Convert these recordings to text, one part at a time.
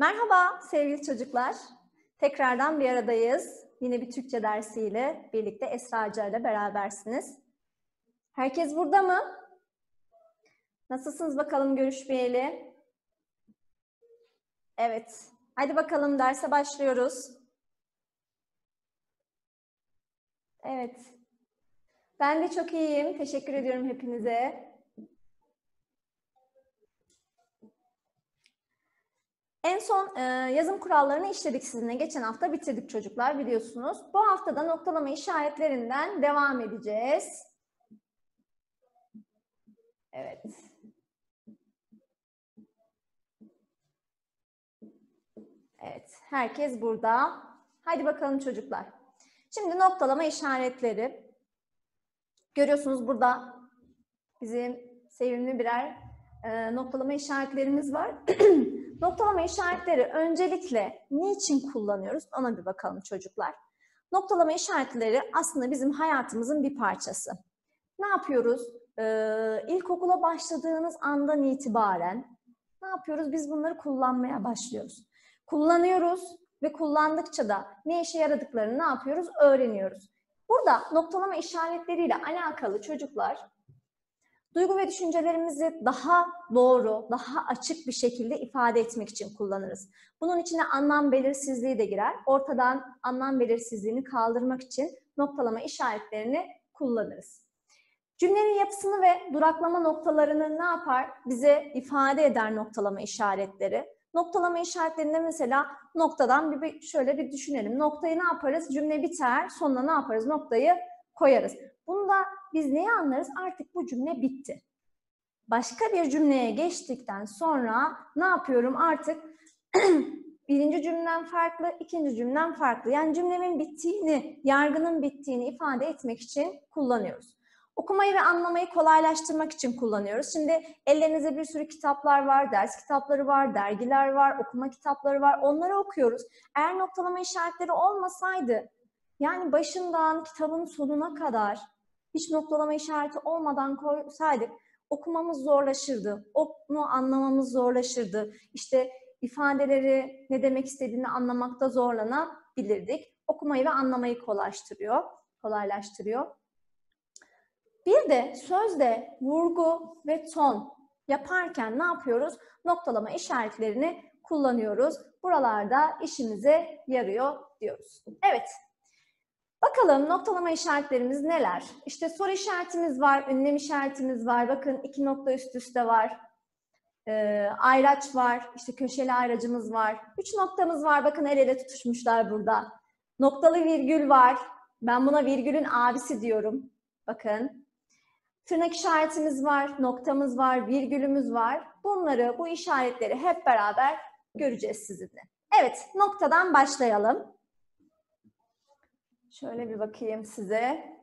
Merhaba sevgili çocuklar. Tekrardan bir aradayız. Yine bir Türkçe dersiyle birlikte Esra Hoca ile berabersiniz. Herkes burada mı? Nasılsınız bakalım görüşmeyeli? Evet. Hadi bakalım derse başlıyoruz. Evet. Ben de çok iyiyim. Teşekkür ediyorum hepinize. En son e, yazım kurallarını işledik sizinle. Geçen hafta bitirdik çocuklar biliyorsunuz. Bu haftada noktalama işaretlerinden devam edeceğiz. Evet. Evet, herkes burada. Hadi bakalım çocuklar. Şimdi noktalama işaretleri. Görüyorsunuz burada bizim sevimli birer e, noktalama işaretlerimiz var. noktalama işaretleri öncelikle niçin kullanıyoruz ona bir bakalım çocuklar. Noktalama işaretleri aslında bizim hayatımızın bir parçası. Ne yapıyoruz? Ee, ilkokula başladığınız andan itibaren ne yapıyoruz? Biz bunları kullanmaya başlıyoruz. Kullanıyoruz ve kullandıkça da ne işe yaradıklarını ne yapıyoruz? Öğreniyoruz. Burada noktalama işaretleriyle alakalı çocuklar duygu ve düşüncelerimizi daha doğru, daha açık bir şekilde ifade etmek için kullanırız. Bunun içine anlam belirsizliği de girer. Ortadan anlam belirsizliğini kaldırmak için noktalama işaretlerini kullanırız. Cümlenin yapısını ve duraklama noktalarını ne yapar? Bize ifade eder noktalama işaretleri. Noktalama işaretlerinde mesela noktadan bir şöyle bir düşünelim. Noktayı ne yaparız? Cümle biter, sonuna ne yaparız? Noktayı koyarız. Bunda biz neyi anlarız? Artık bu cümle bitti. Başka bir cümleye geçtikten sonra ne yapıyorum? Artık birinci cümlem farklı, ikinci cümlem farklı. Yani cümlemin bittiğini, yargının bittiğini ifade etmek için kullanıyoruz. Okumayı ve anlamayı kolaylaştırmak için kullanıyoruz. Şimdi ellerinizde bir sürü kitaplar var, ders kitapları var, dergiler var, okuma kitapları var. Onları okuyoruz. Eğer noktalama işaretleri olmasaydı, yani başından kitabın sonuna kadar hiç noktalama işareti olmadan koysaydık okumamız zorlaşırdı. Onu anlamamız zorlaşırdı. İşte ifadeleri ne demek istediğini anlamakta zorlanabilirdik. Okumayı ve anlamayı kolaylaştırıyor. kolaylaştırıyor. Bir de sözde vurgu ve ton yaparken ne yapıyoruz? Noktalama işaretlerini kullanıyoruz. Buralarda işimize yarıyor diyoruz. Evet. Bakalım noktalama işaretlerimiz neler? İşte soru işaretimiz var, ünlem işaretimiz var. Bakın iki nokta üst üste var. Ee, ayraç var, işte köşeli ayracımız var. Üç noktamız var, bakın el ele tutuşmuşlar burada. Noktalı virgül var. Ben buna virgülün abisi diyorum. Bakın. Tırnak işaretimiz var, noktamız var, virgülümüz var. Bunları, bu işaretleri hep beraber göreceğiz sizinle. Evet, noktadan başlayalım. Şöyle bir bakayım size.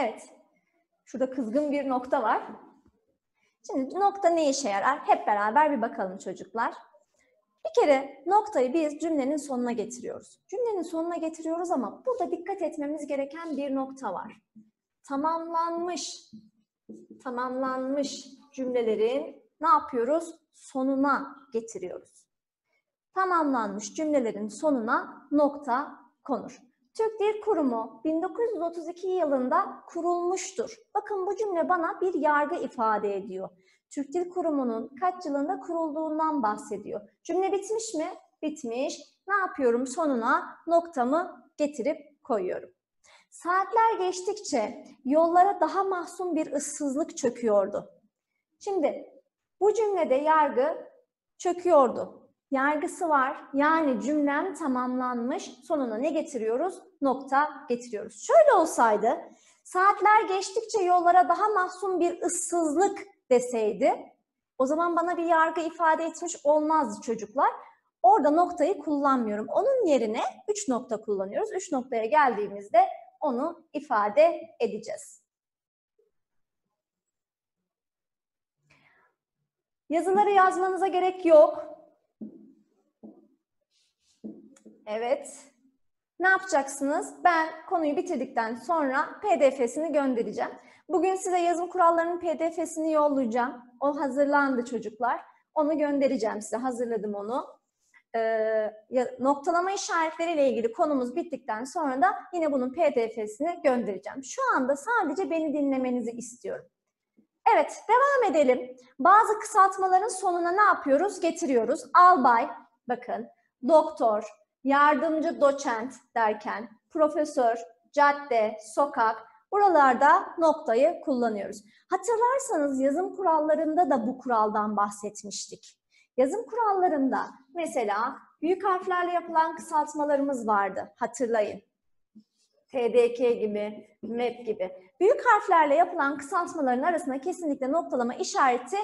Evet, şurada kızgın bir nokta var. Şimdi nokta ne işe yarar? Hep beraber bir bakalım çocuklar. Bir kere noktayı biz cümlenin sonuna getiriyoruz. Cümlenin sonuna getiriyoruz ama burada dikkat etmemiz gereken bir nokta var. Tamamlanmış, tamamlanmış cümlelerin ne yapıyoruz? Sonuna getiriyoruz. Tamamlanmış cümlelerin sonuna nokta konur. Türk Dil Kurumu 1932 yılında kurulmuştur. Bakın bu cümle bana bir yargı ifade ediyor. Türk Dil Kurumu'nun kaç yılında kurulduğundan bahsediyor. Cümle bitmiş mi? Bitmiş. Ne yapıyorum? Sonuna noktamı getirip koyuyorum. Saatler geçtikçe yollara daha mahzun bir ıssızlık çöküyordu. Şimdi bu cümlede yargı çöküyordu. Yargısı var. Yani cümlem tamamlanmış. Sonuna ne getiriyoruz? Nokta getiriyoruz. Şöyle olsaydı saatler geçtikçe yollara daha mahzun bir ıssızlık deseydi o zaman bana bir yargı ifade etmiş olmazdı çocuklar. Orada noktayı kullanmıyorum. Onun yerine 3 nokta kullanıyoruz. 3 noktaya geldiğimizde onu ifade edeceğiz. Yazıları yazmanıza gerek yok. Evet. Ne yapacaksınız? Ben konuyu bitirdikten sonra PDF'sini göndereceğim. Bugün size yazım kurallarının PDF'sini yollayacağım. O hazırlandı çocuklar. Onu göndereceğim size. Hazırladım onu. Ee, noktalama işaretleriyle ilgili konumuz bittikten sonra da yine bunun pdf'sini göndereceğim. Şu anda sadece beni dinlemenizi istiyorum. Evet, devam edelim. Bazı kısaltmaların sonuna ne yapıyoruz? Getiriyoruz. Albay, bakın, doktor, yardımcı doçent derken, profesör, cadde, sokak, buralarda noktayı kullanıyoruz. Hatırlarsanız yazım kurallarında da bu kuraldan bahsetmiştik. Yazım kurallarında mesela büyük harflerle yapılan kısaltmalarımız vardı. Hatırlayın. TDK gibi, MEP gibi. Büyük harflerle yapılan kısaltmaların arasına kesinlikle noktalama işareti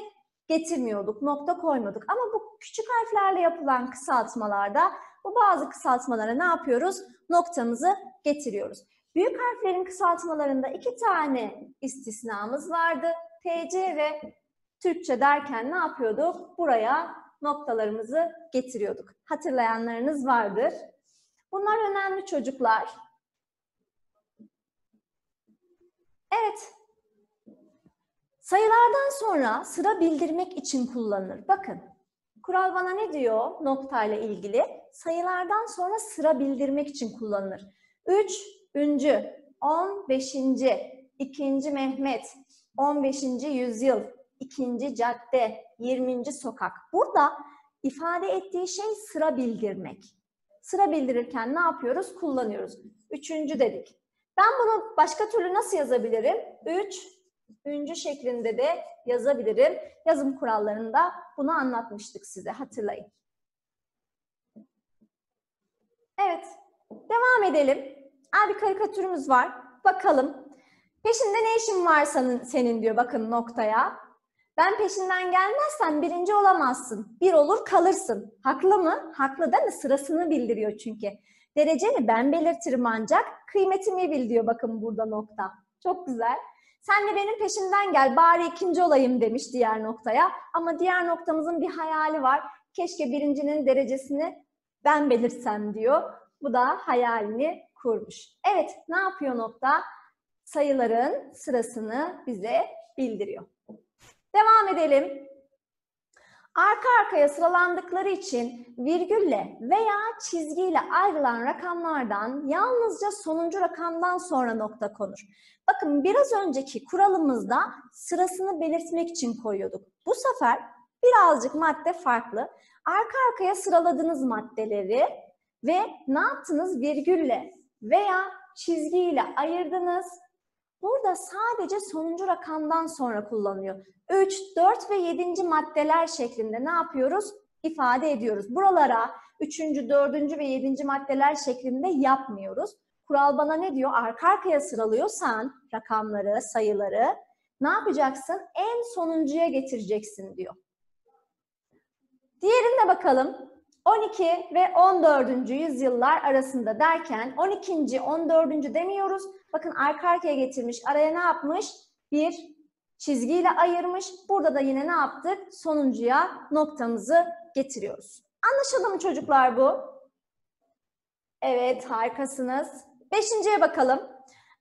getirmiyorduk, nokta koymuyorduk. Ama bu küçük harflerle yapılan kısaltmalarda bu bazı kısaltmalara ne yapıyoruz? Noktamızı getiriyoruz. Büyük harflerin kısaltmalarında iki tane istisnamız vardı. TC ve Türkçe derken ne yapıyorduk? Buraya noktalarımızı getiriyorduk. Hatırlayanlarınız vardır. Bunlar önemli çocuklar. Evet. Sayılardan sonra sıra bildirmek için kullanılır. Bakın. Kural bana ne diyor noktayla ilgili? Sayılardan sonra sıra bildirmek için kullanılır. 3. Üncü, 15. 2. Mehmet, 15. yüzyıl, 2. cadde, 20. sokak. Burada ifade ettiği şey sıra bildirmek. Sıra bildirirken ne yapıyoruz? Kullanıyoruz. Üçüncü dedik. Ben bunu başka türlü nasıl yazabilirim? 3, üncü şeklinde de yazabilirim. Yazım kurallarında bunu anlatmıştık size. Hatırlayın. Evet. Devam edelim. Aa, bir karikatürümüz var. Bakalım. Peşinde ne işin var senin, diyor bakın noktaya. Ben peşinden gelmezsen birinci olamazsın. Bir olur kalırsın. Haklı mı? Haklı değil mi? Sırasını bildiriyor çünkü. Dereceni ben belirtirim ancak kıymetimi bil diyor bakın burada nokta. Çok güzel. Sen de benim peşimden gel bari ikinci olayım demiş diğer noktaya. Ama diğer noktamızın bir hayali var. Keşke birincinin derecesini ben belirtsem diyor. Bu da hayalini kurmuş. Evet ne yapıyor nokta? Sayıların sırasını bize bildiriyor. Devam edelim. Arka arkaya sıralandıkları için virgülle veya çizgiyle ayrılan rakamlardan yalnızca sonuncu rakamdan sonra nokta konur. Bakın biraz önceki kuralımızda sırasını belirtmek için koyuyorduk. Bu sefer birazcık madde farklı. Arka arkaya sıraladığınız maddeleri ve ne yaptınız? Virgülle veya çizgiyle ayırdınız. Burada sadece sonuncu rakamdan sonra kullanılıyor. 3, 4 ve 7. maddeler şeklinde ne yapıyoruz? İfade ediyoruz. Buralara 3. 4. ve 7. maddeler şeklinde yapmıyoruz. Kural bana ne diyor? Arka arkaya sıralıyorsan rakamları, sayıları ne yapacaksın? En sonuncuya getireceksin diyor. Diğerine bakalım. 12 ve 14. yüzyıllar arasında derken 12. 14. demiyoruz. Bakın arka arkaya getirmiş. Araya ne yapmış? Bir çizgiyle ayırmış. Burada da yine ne yaptık? Sonuncuya noktamızı getiriyoruz. Anlaşıldı mı çocuklar bu? Evet harikasınız. Beşinciye bakalım.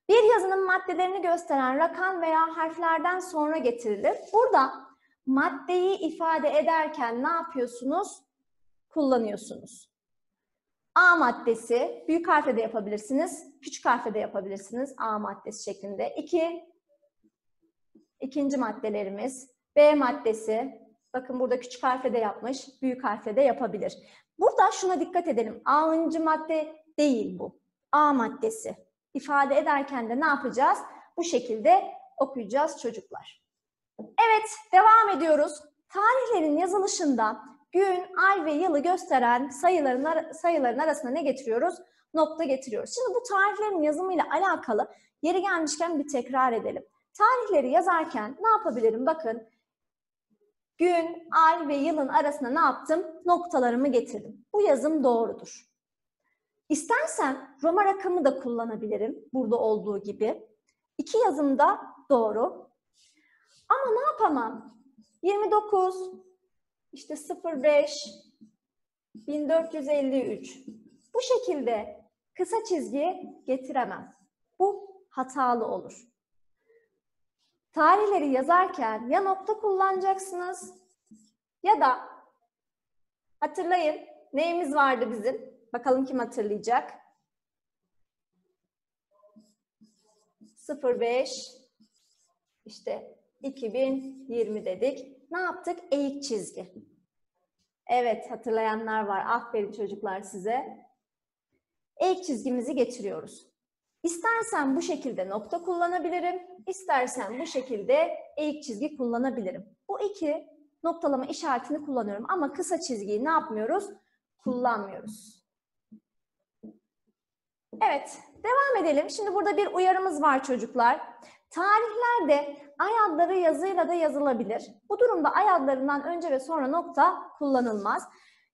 Bir yazının maddelerini gösteren rakam veya harflerden sonra getirilir. Burada maddeyi ifade ederken ne yapıyorsunuz? Kullanıyorsunuz. A maddesi, büyük harfle de yapabilirsiniz, küçük harfle de yapabilirsiniz A maddesi şeklinde. İki, ikinci maddelerimiz. B maddesi, bakın burada küçük harfle de yapmış, büyük harfle de yapabilir. Burada şuna dikkat edelim. A'ıncı madde değil bu. A maddesi. İfade ederken de ne yapacağız? Bu şekilde okuyacağız çocuklar. Evet, devam ediyoruz. Tarihlerin yazılışında gün, ay ve yılı gösteren sayıların, ar- sayıların arasına ne getiriyoruz? Nokta getiriyoruz. Şimdi bu tarihlerin yazımıyla alakalı yeri gelmişken bir tekrar edelim. Tarihleri yazarken ne yapabilirim? Bakın gün, ay ve yılın arasına ne yaptım? Noktalarımı getirdim. Bu yazım doğrudur. İstersem Roma rakamı da kullanabilirim burada olduğu gibi. İki yazım da doğru. Ama ne yapamam? 29, işte 05, 1453. Bu şekilde kısa çizgi getiremem. Bu hatalı olur. tarihleri yazarken ya nokta kullanacaksınız ya da hatırlayın neyimiz vardı bizim? Bakalım kim hatırlayacak? 05 işte 2020 dedik. Ne yaptık? Eğik çizgi. Evet hatırlayanlar var. Aferin çocuklar size. Eğik çizgimizi getiriyoruz. İstersen bu şekilde nokta kullanabilirim. İstersen bu şekilde eğik çizgi kullanabilirim. Bu iki noktalama işaretini kullanıyorum ama kısa çizgiyi ne yapmıyoruz? Kullanmıyoruz. Evet, devam edelim. Şimdi burada bir uyarımız var çocuklar. Tarihlerde ay adları yazıyla da yazılabilir. Bu durumda ay adlarından önce ve sonra nokta kullanılmaz.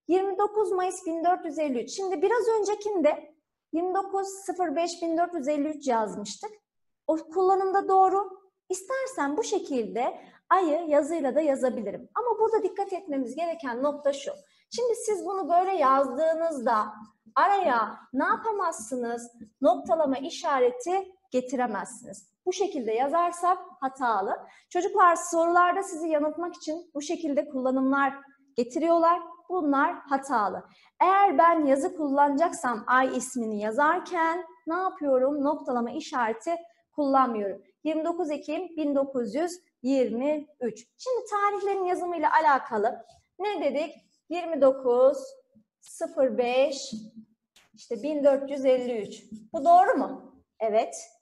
29 Mayıs 1453. Şimdi biraz öncekinde 29.05.1453 yazmıştık. O kullanımda doğru. İstersen bu şekilde ayı yazıyla da yazabilirim. Ama burada dikkat etmemiz gereken nokta şu. Şimdi siz bunu böyle yazdığınızda araya ne yapamazsınız? Noktalama işareti getiremezsiniz. Bu şekilde yazarsak hatalı. Çocuklar sorularda sizi yanıltmak için bu şekilde kullanımlar getiriyorlar. Bunlar hatalı. Eğer ben yazı kullanacaksam ay ismini yazarken ne yapıyorum? Noktalama işareti kullanmıyorum. 29 Ekim 1923. Şimdi tarihlerin yazımıyla alakalı ne dedik? 29 05 işte 1453. Bu doğru mu? Evet.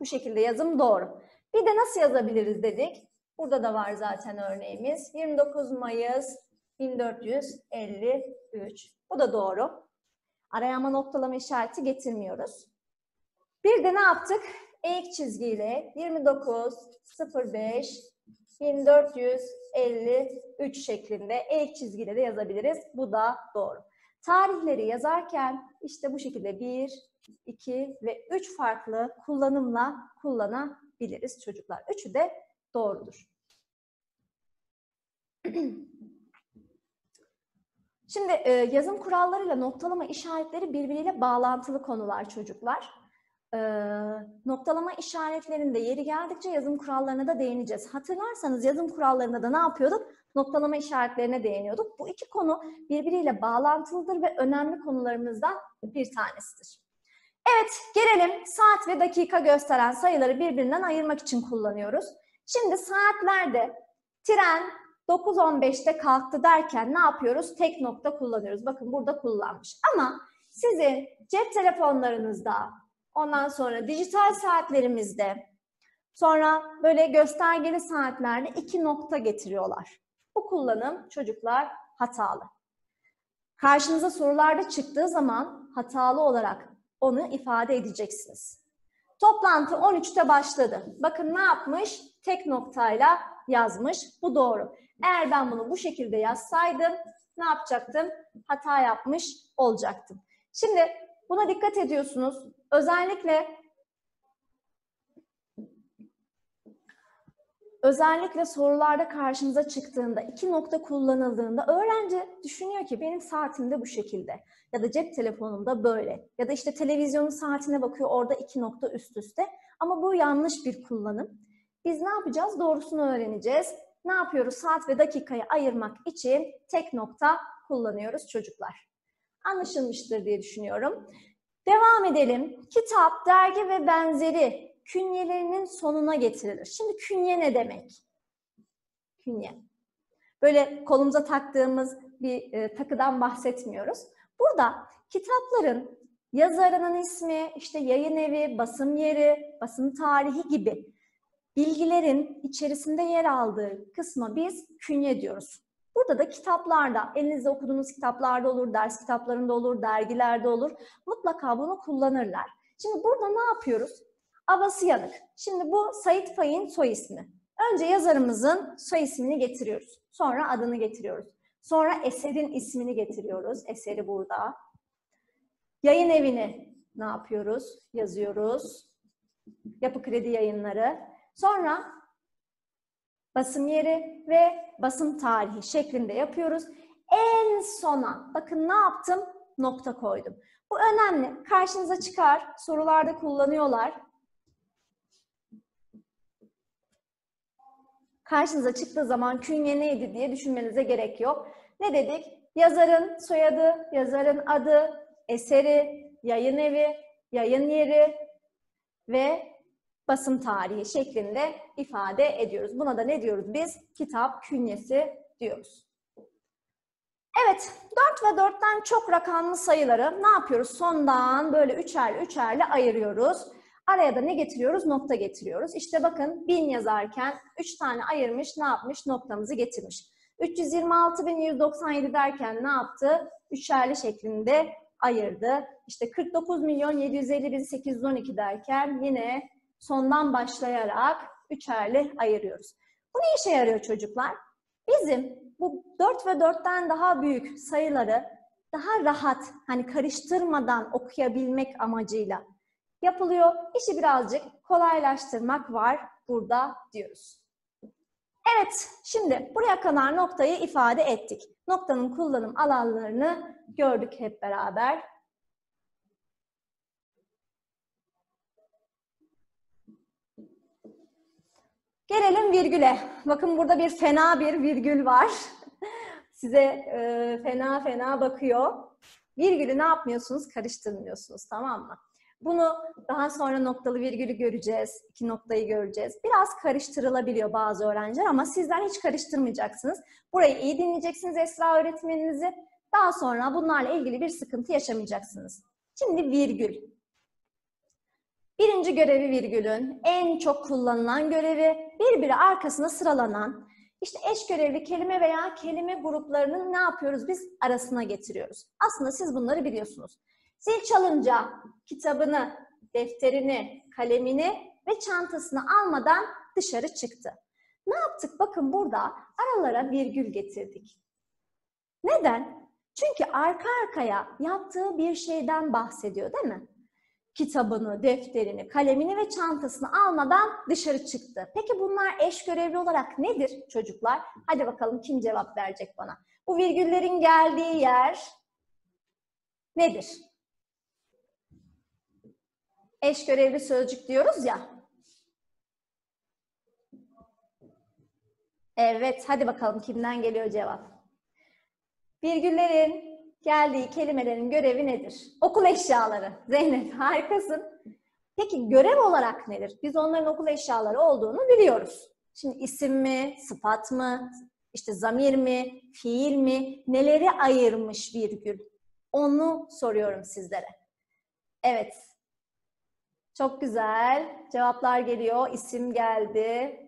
Bu şekilde yazım doğru. Bir de nasıl yazabiliriz dedik? Burada da var zaten örneğimiz. 29 Mayıs 1453. Bu da doğru. Araya ama noktalama işareti getirmiyoruz. Bir de ne yaptık? Eğik çizgiyle 29 05 1453 şeklinde eğik çizgiyle de yazabiliriz. Bu da doğru. Tarihleri yazarken işte bu şekilde 1, 2 ve 3 farklı kullanımla kullanabiliriz çocuklar. Üçü de doğrudur. Şimdi e, yazım kurallarıyla noktalama işaretleri birbiriyle bağlantılı konular çocuklar. E, noktalama işaretlerinde yeri geldikçe yazım kurallarına da değineceğiz. Hatırlarsanız yazım kurallarında da ne yapıyorduk? Noktalama işaretlerine değiniyorduk. Bu iki konu birbiriyle bağlantılıdır ve önemli konularımızdan bir tanesidir. Evet, gelelim saat ve dakika gösteren sayıları birbirinden ayırmak için kullanıyoruz. Şimdi saatlerde tren 9.15'te kalktı derken ne yapıyoruz? Tek nokta kullanıyoruz. Bakın burada kullanmış. Ama sizin cep telefonlarınızda, ondan sonra dijital saatlerimizde, sonra böyle göstergeli saatlerde iki nokta getiriyorlar. Bu kullanım çocuklar hatalı. Karşınıza sorularda çıktığı zaman hatalı olarak onu ifade edeceksiniz. Toplantı 13'te başladı. Bakın ne yapmış? Tek noktayla yazmış. Bu doğru. Eğer ben bunu bu şekilde yazsaydım ne yapacaktım? Hata yapmış olacaktım. Şimdi buna dikkat ediyorsunuz. Özellikle özellikle sorularda karşınıza çıktığında iki nokta kullanıldığında öğrenci düşünüyor ki benim saatimde bu şekilde ya da cep telefonumda böyle ya da işte televizyonun saatine bakıyor orada iki nokta üst üste ama bu yanlış bir kullanım. Biz ne yapacağız? Doğrusunu öğreneceğiz. Ne yapıyoruz? Saat ve dakikayı ayırmak için tek nokta kullanıyoruz çocuklar. Anlaşılmıştır diye düşünüyorum. Devam edelim. Kitap, dergi ve benzeri künyelerinin sonuna getirilir. Şimdi künye ne demek? Künye. Böyle kolumuza taktığımız bir e, takıdan bahsetmiyoruz. Burada kitapların yazarının ismi, işte yayın evi, basım yeri, basım tarihi gibi bilgilerin içerisinde yer aldığı kısma biz künye diyoruz. Burada da kitaplarda, elinizde okuduğunuz kitaplarda olur, ders kitaplarında olur, dergilerde olur. Mutlaka bunu kullanırlar. Şimdi burada ne yapıyoruz? Abası yanık. Şimdi bu Sait Faik'in soy ismi. Önce yazarımızın soy ismini getiriyoruz. Sonra adını getiriyoruz. Sonra eserin ismini getiriyoruz. Eseri burada. Yayın evini ne yapıyoruz? Yazıyoruz. Yapı Kredi Yayınları. Sonra basım yeri ve basım tarihi şeklinde yapıyoruz. En sona bakın ne yaptım? Nokta koydum. Bu önemli. Karşınıza çıkar. Sorularda kullanıyorlar. Karşınıza çıktığı zaman künye neydi diye düşünmenize gerek yok. Ne dedik? Yazarın soyadı, yazarın adı, eseri, yayın evi, yayın yeri ve basım tarihi şeklinde ifade ediyoruz. Buna da ne diyoruz biz? Kitap künyesi diyoruz. Evet, 4 ve 4'ten çok rakamlı sayıları ne yapıyoruz? Sondan böyle üçerli üçerli ayırıyoruz. Araya da ne getiriyoruz? Nokta getiriyoruz. İşte bakın 1000 yazarken 3 tane ayırmış, ne yapmış? Noktamızı getirmiş. 326.197 derken ne yaptı? Üçerli şeklinde ayırdı. İşte 49 milyon 750 bin 812 derken yine sondan başlayarak üçerli ayırıyoruz. Bu ne işe yarıyor çocuklar? Bizim bu 4 ve 4'ten daha büyük sayıları daha rahat, hani karıştırmadan okuyabilmek amacıyla yapılıyor. İşi birazcık kolaylaştırmak var burada diyoruz. Evet, şimdi buraya kadar noktayı ifade ettik. Noktanın kullanım alanlarını gördük hep beraber. Gelelim virgüle. Bakın burada bir fena bir virgül var. Size e, fena fena bakıyor. Virgülü ne yapmıyorsunuz? Karıştırmıyorsunuz, tamam mı? Bunu daha sonra noktalı virgülü göreceğiz, iki noktayı göreceğiz. Biraz karıştırılabiliyor bazı öğrenciler ama sizler hiç karıştırmayacaksınız. Burayı iyi dinleyeceksiniz Esra öğretmeninizi. Daha sonra bunlarla ilgili bir sıkıntı yaşamayacaksınız. Şimdi virgül. Birinci görevi virgülün en çok kullanılan görevi birbiri arkasına sıralanan işte eş görevli kelime veya kelime gruplarının ne yapıyoruz biz arasına getiriyoruz. Aslında siz bunları biliyorsunuz. Zil çalınca kitabını, defterini, kalemini ve çantasını almadan dışarı çıktı. Ne yaptık? Bakın burada aralara virgül getirdik. Neden? Çünkü arka arkaya yaptığı bir şeyden bahsediyor değil mi? Kitabını, defterini, kalemini ve çantasını almadan dışarı çıktı. Peki bunlar eş görevli olarak nedir çocuklar? Hadi bakalım kim cevap verecek bana? Bu virgüllerin geldiği yer nedir? Eş görevli sözcük diyoruz ya. Evet, hadi bakalım kimden geliyor cevap? Virgüllerin geldiği kelimelerin görevi nedir? Okul eşyaları. Zeynep harikasın. Peki görev olarak nedir? Biz onların okul eşyaları olduğunu biliyoruz. Şimdi isim mi, sıfat mı, işte zamir mi, fiil mi, neleri ayırmış virgül? Onu soruyorum sizlere. Evet. Çok güzel. Cevaplar geliyor. İsim geldi.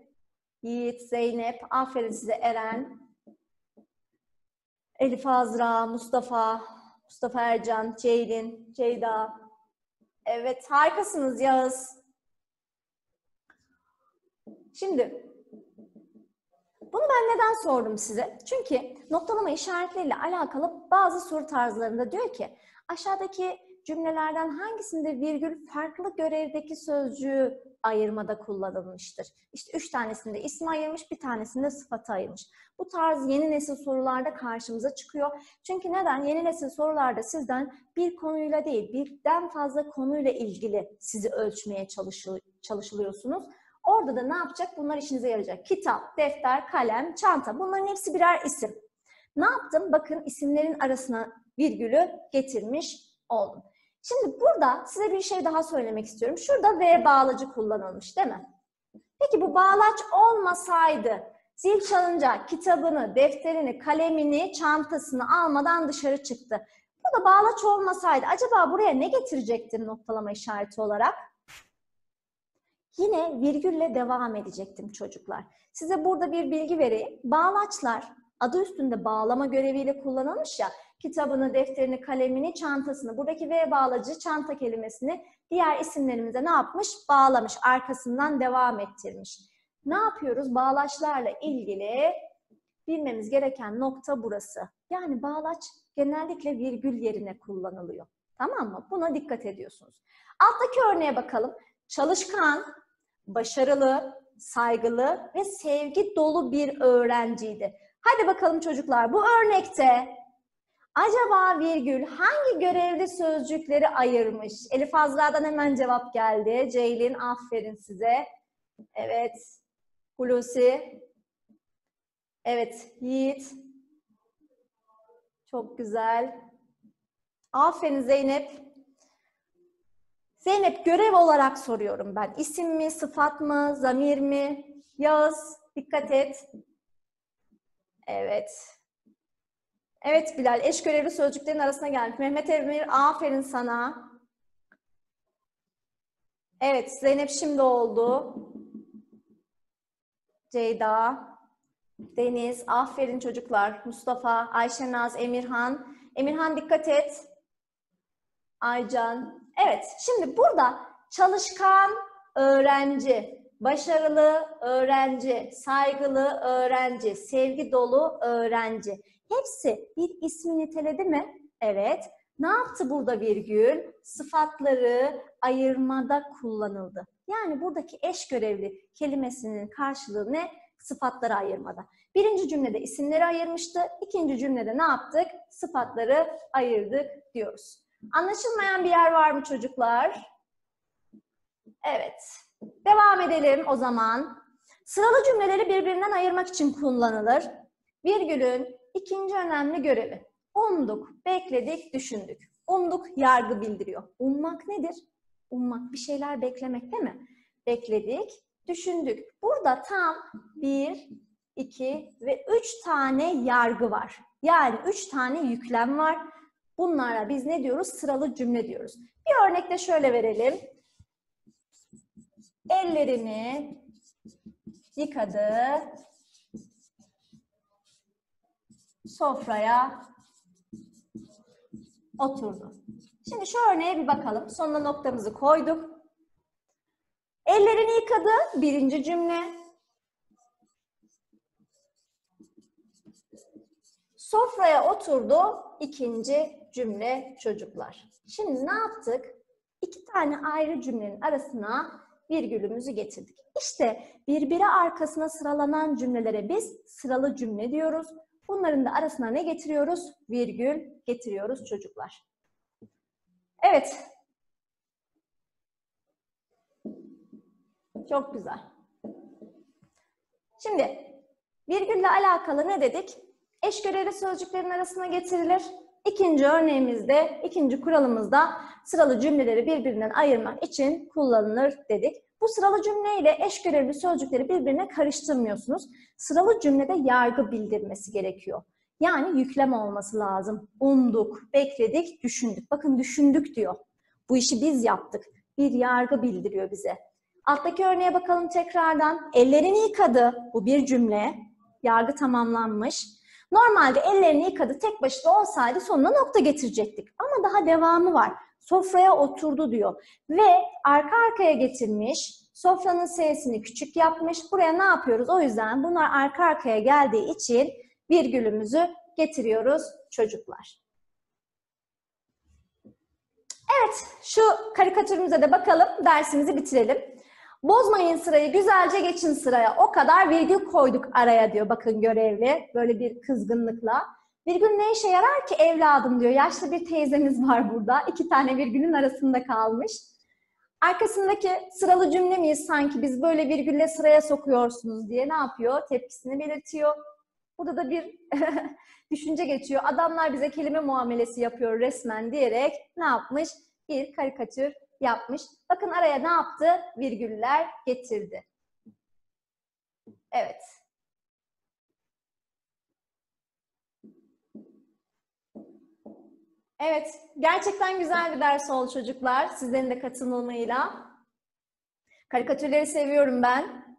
Yiğit, Zeynep. Aferin size Eren. Elif Azra, Mustafa, Mustafa Ercan, Ceylin, Ceyda. Evet, harikasınız Yağız. Şimdi, bunu ben neden sordum size? Çünkü noktalama işaretleriyle alakalı bazı soru tarzlarında diyor ki, aşağıdaki cümlelerden hangisinde virgül farklı görevdeki sözcüğü ayırmada kullanılmıştır? İşte üç tanesinde ismi ayırmış, bir tanesinde sıfatı ayırmış. Bu tarz yeni nesil sorularda karşımıza çıkıyor. Çünkü neden? Yeni nesil sorularda sizden bir konuyla değil, birden fazla konuyla ilgili sizi ölçmeye çalışılıyorsunuz. Orada da ne yapacak? Bunlar işinize yarayacak. Kitap, defter, kalem, çanta. Bunların hepsi birer isim. Ne yaptım? Bakın isimlerin arasına virgülü getirmiş oldum. Şimdi burada size bir şey daha söylemek istiyorum. Şurada V bağlacı kullanılmış değil mi? Peki bu bağlaç olmasaydı zil çalınca kitabını, defterini, kalemini, çantasını almadan dışarı çıktı. Burada bağlaç olmasaydı acaba buraya ne getirecektim noktalama işareti olarak? Yine virgülle devam edecektim çocuklar. Size burada bir bilgi vereyim. Bağlaçlar adı üstünde bağlama göreviyle kullanılmış ya kitabını, defterini, kalemini, çantasını. Buradaki V bağlacı çanta kelimesini diğer isimlerimize ne yapmış? Bağlamış, arkasından devam ettirmiş. Ne yapıyoruz? Bağlaçlarla ilgili bilmemiz gereken nokta burası. Yani bağlaç genellikle virgül yerine kullanılıyor. Tamam mı? Buna dikkat ediyorsunuz. Alttaki örneğe bakalım. Çalışkan, başarılı, saygılı ve sevgi dolu bir öğrenciydi. Hadi bakalım çocuklar bu örnekte Acaba virgül hangi görevli sözcükleri ayırmış? Elif Azra'dan hemen cevap geldi. Ceylin aferin size. Evet. Hulusi. Evet, Yiğit. Çok güzel. Aferin Zeynep. Zeynep görev olarak soruyorum ben. İsim mi, sıfat mı, zamir mi? Yağız, dikkat et. Evet. Evet Bilal, eş görevli sözcüklerin arasına geldik. Mehmet Emir, aferin sana. Evet, Zeynep şimdi oldu. Ceyda, Deniz, aferin çocuklar. Mustafa, Ayşenaz, Emirhan. Emirhan dikkat et. Aycan. Evet, şimdi burada çalışkan öğrenci, başarılı öğrenci, saygılı öğrenci, sevgi dolu öğrenci. Hepsi bir ismi niteledi mi? Evet. Ne yaptı burada virgül? Sıfatları ayırmada kullanıldı. Yani buradaki eş görevli kelimesinin karşılığı ne? Sıfatları ayırmada. Birinci cümlede isimleri ayırmıştı. İkinci cümlede ne yaptık? Sıfatları ayırdık diyoruz. Anlaşılmayan bir yer var mı çocuklar? Evet. Devam edelim o zaman. Sıralı cümleleri birbirinden ayırmak için kullanılır. Virgülün ikinci önemli görevi. Umduk, bekledik, düşündük. Umduk yargı bildiriyor. Ummak nedir? Ummak bir şeyler beklemek değil mi? Bekledik, düşündük. Burada tam bir, iki ve üç tane yargı var. Yani üç tane yüklem var. Bunlara biz ne diyoruz? Sıralı cümle diyoruz. Bir örnekte şöyle verelim. Ellerini yıkadı. Sofraya oturdu. Şimdi şu örneğe bir bakalım. Sonuna noktamızı koyduk. Ellerini yıkadı. Birinci cümle. Sofraya oturdu. ikinci cümle çocuklar. Şimdi ne yaptık? İki tane ayrı cümlenin arasına virgülümüzü getirdik. İşte birbiri arkasına sıralanan cümlelere biz sıralı cümle diyoruz. Bunların da arasına ne getiriyoruz? Virgül getiriyoruz çocuklar. Evet. Çok güzel. Şimdi virgülle alakalı ne dedik? Eş görevli sözcüklerin arasına getirilir. İkinci örneğimizde, ikinci kuralımızda sıralı cümleleri birbirinden ayırmak için kullanılır dedik. Bu sıralı cümleyle eş görevli sözcükleri birbirine karıştırmıyorsunuz. Sıralı cümlede yargı bildirmesi gerekiyor. Yani yüklem olması lazım. Umduk, bekledik, düşündük. Bakın düşündük diyor. Bu işi biz yaptık. Bir yargı bildiriyor bize. Alttaki örneğe bakalım tekrardan. Ellerini yıkadı. Bu bir cümle. Yargı tamamlanmış. Normalde ellerini yıkadı tek başına olsaydı sonuna nokta getirecektik. Ama daha devamı var. Sofraya oturdu diyor. Ve arka arkaya getirmiş. Sofranın sesini küçük yapmış. Buraya ne yapıyoruz? O yüzden bunlar arka arkaya geldiği için virgülümüzü getiriyoruz çocuklar. Evet, şu karikatürümüze de bakalım, dersimizi bitirelim. Bozmayın sırayı, güzelce geçin sıraya. O kadar virgül koyduk araya diyor bakın görevli. Böyle bir kızgınlıkla. Virgül ne işe yarar ki evladım diyor. Yaşlı bir teyzemiz var burada. İki tane virgülün arasında kalmış. Arkasındaki sıralı cümle miyiz sanki biz böyle virgülle sıraya sokuyorsunuz diye ne yapıyor? Tepkisini belirtiyor. Burada da bir düşünce geçiyor. Adamlar bize kelime muamelesi yapıyor resmen diyerek ne yapmış? Bir karikatür yapmış. Bakın araya ne yaptı? Virgüller getirdi. Evet. Evet, gerçekten güzel bir ders oldu çocuklar. Sizlerin de katılımıyla. Karikatürleri seviyorum ben.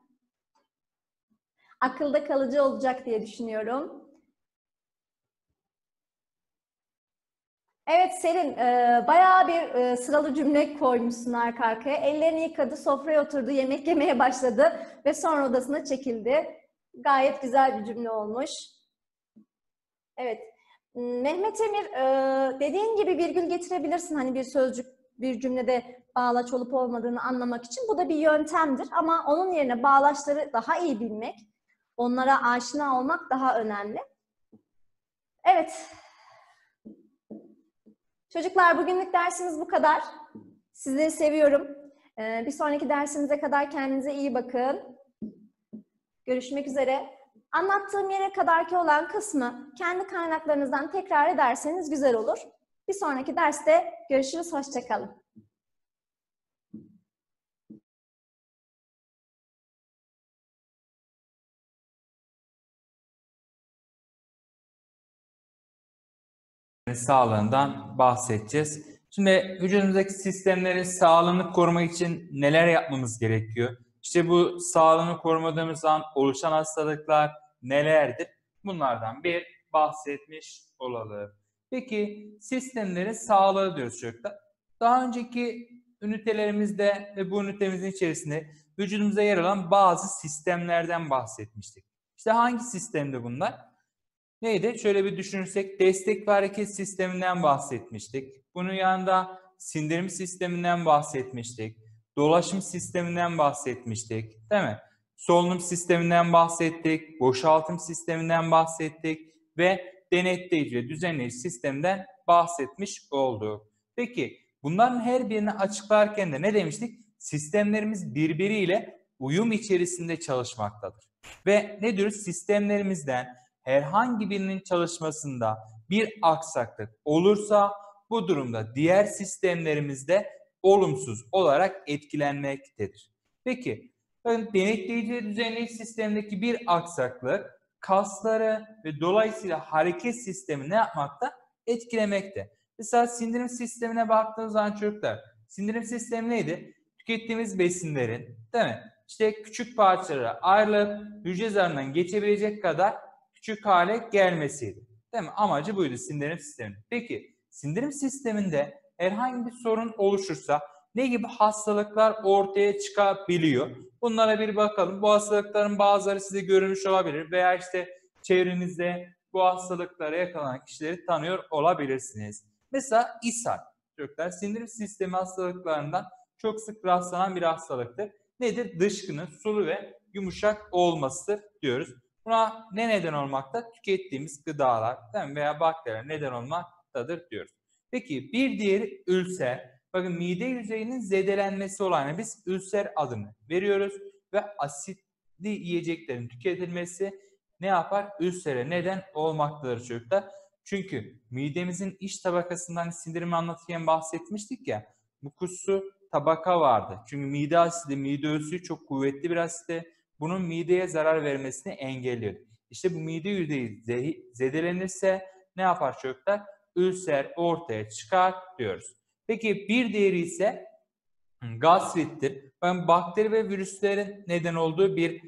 Akılda kalıcı olacak diye düşünüyorum. Evet Selin, e, bayağı bir e, sıralı cümle koymuşsun arka arkaya. Ellerini yıkadı, sofraya oturdu, yemek yemeye başladı ve sonra odasına çekildi. Gayet güzel bir cümle olmuş. Evet. Mehmet Emir, e, dediğin gibi virgül getirebilirsin hani bir sözcük, bir cümlede bağlaç olup olmadığını anlamak için. Bu da bir yöntemdir ama onun yerine bağlaçları daha iyi bilmek, onlara aşina olmak daha önemli. Evet, Çocuklar bugünlük dersimiz bu kadar. Sizleri seviyorum. Ee, bir sonraki dersimize kadar kendinize iyi bakın. Görüşmek üzere. Anlattığım yere kadarki olan kısmı kendi kaynaklarınızdan tekrar ederseniz güzel olur. Bir sonraki derste görüşürüz. Hoşçakalın. sağlığından bahsedeceğiz. Şimdi vücudumuzdaki sistemlerin sağlığını korumak için neler yapmamız gerekiyor? İşte bu sağlığını korumadığımız zaman oluşan hastalıklar nelerdir? Bunlardan bir bahsetmiş olalım. Peki sistemlerin sağlığı diyoruz çocuklar. Daha önceki ünitelerimizde ve bu ünitemizin içerisinde vücudumuza yer alan bazı sistemlerden bahsetmiştik. İşte hangi sistemde bunlar? Neydi? Şöyle bir düşünürsek destek ve hareket sisteminden bahsetmiştik. Bunun yanında sindirim sisteminden bahsetmiştik. Dolaşım sisteminden bahsetmiştik. Değil mi? Solunum sisteminden bahsettik. Boşaltım sisteminden bahsettik. Ve denetleyici ve düzenleyici sistemden bahsetmiş olduk. Peki bunların her birini açıklarken de ne demiştik? Sistemlerimiz birbiriyle uyum içerisinde çalışmaktadır. Ve ne diyoruz? Sistemlerimizden herhangi birinin çalışmasında bir aksaklık olursa bu durumda diğer sistemlerimizde olumsuz olarak etkilenmektedir. Peki denetleyici ve düzenleyici sistemdeki bir aksaklık kasları ve dolayısıyla hareket sistemi ne yapmakta? Etkilemekte. Mesela sindirim sistemine baktığınız zaman çocuklar, sindirim sistemi neydi? Tükettiğimiz besinlerin, değil mi? İşte küçük parçalara ayrılıp hücre zarından geçebilecek kadar küçük hale gelmesiydi. Değil mi? Amacı buydu sindirim sistemi. Peki sindirim sisteminde herhangi bir sorun oluşursa ne gibi hastalıklar ortaya çıkabiliyor? Bunlara bir bakalım. Bu hastalıkların bazıları size görülmüş olabilir veya işte çevrenizde bu hastalıklara yakalanan kişileri tanıyor olabilirsiniz. Mesela ishal. Çocuklar sindirim sistemi hastalıklarından çok sık rastlanan bir hastalıktır. Nedir? Dışkının sulu ve yumuşak olmasıdır diyoruz. Buna ne neden olmakta? Tükettiğimiz gıdalar veya bakteriler neden olmaktadır diyoruz. Peki bir diğeri ülser. Bakın mide yüzeyinin zedelenmesi olayına biz ülser adını veriyoruz ve asitli yiyeceklerin tüketilmesi ne yapar? Ülsere neden olmaktadır çocuklar. Çünkü midemizin iç tabakasından sindirimi anlatırken bahsetmiştik ya. Mukussu tabaka vardı. Çünkü mide asidi, mide ölçüsü çok kuvvetli bir asidi bunun mideye zarar vermesini engelliyor. İşte bu mide yüzeyi zedelenirse ne yapar çocuklar? Ülser ortaya çıkar diyoruz. Peki bir diğeri ise gastrittir. Yani bakteri ve virüslerin neden olduğu bir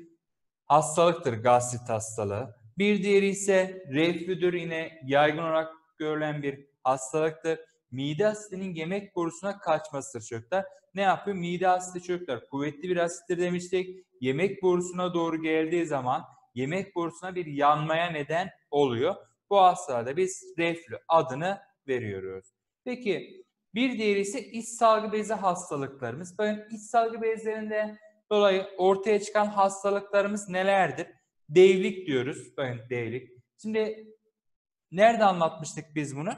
hastalıktır gastrit hastalığı. Bir diğeri ise reflüdür yine yaygın olarak görülen bir hastalıktır. Mide asidinin yemek borusuna kaçmasıdır çocuklar. Ne yapıyor? Mide asidi çocuklar kuvvetli bir asittir demiştik. Yemek borusuna doğru geldiği zaman yemek borusuna bir yanmaya neden oluyor. Bu hastalarda biz reflü adını veriyoruz. Peki bir diğeri ise iç salgı bezi hastalıklarımız. Bakın iç salgı bezlerinde dolayı ortaya çıkan hastalıklarımız nelerdir? Devlik diyoruz. Bakın devlik. Şimdi nerede anlatmıştık biz bunu?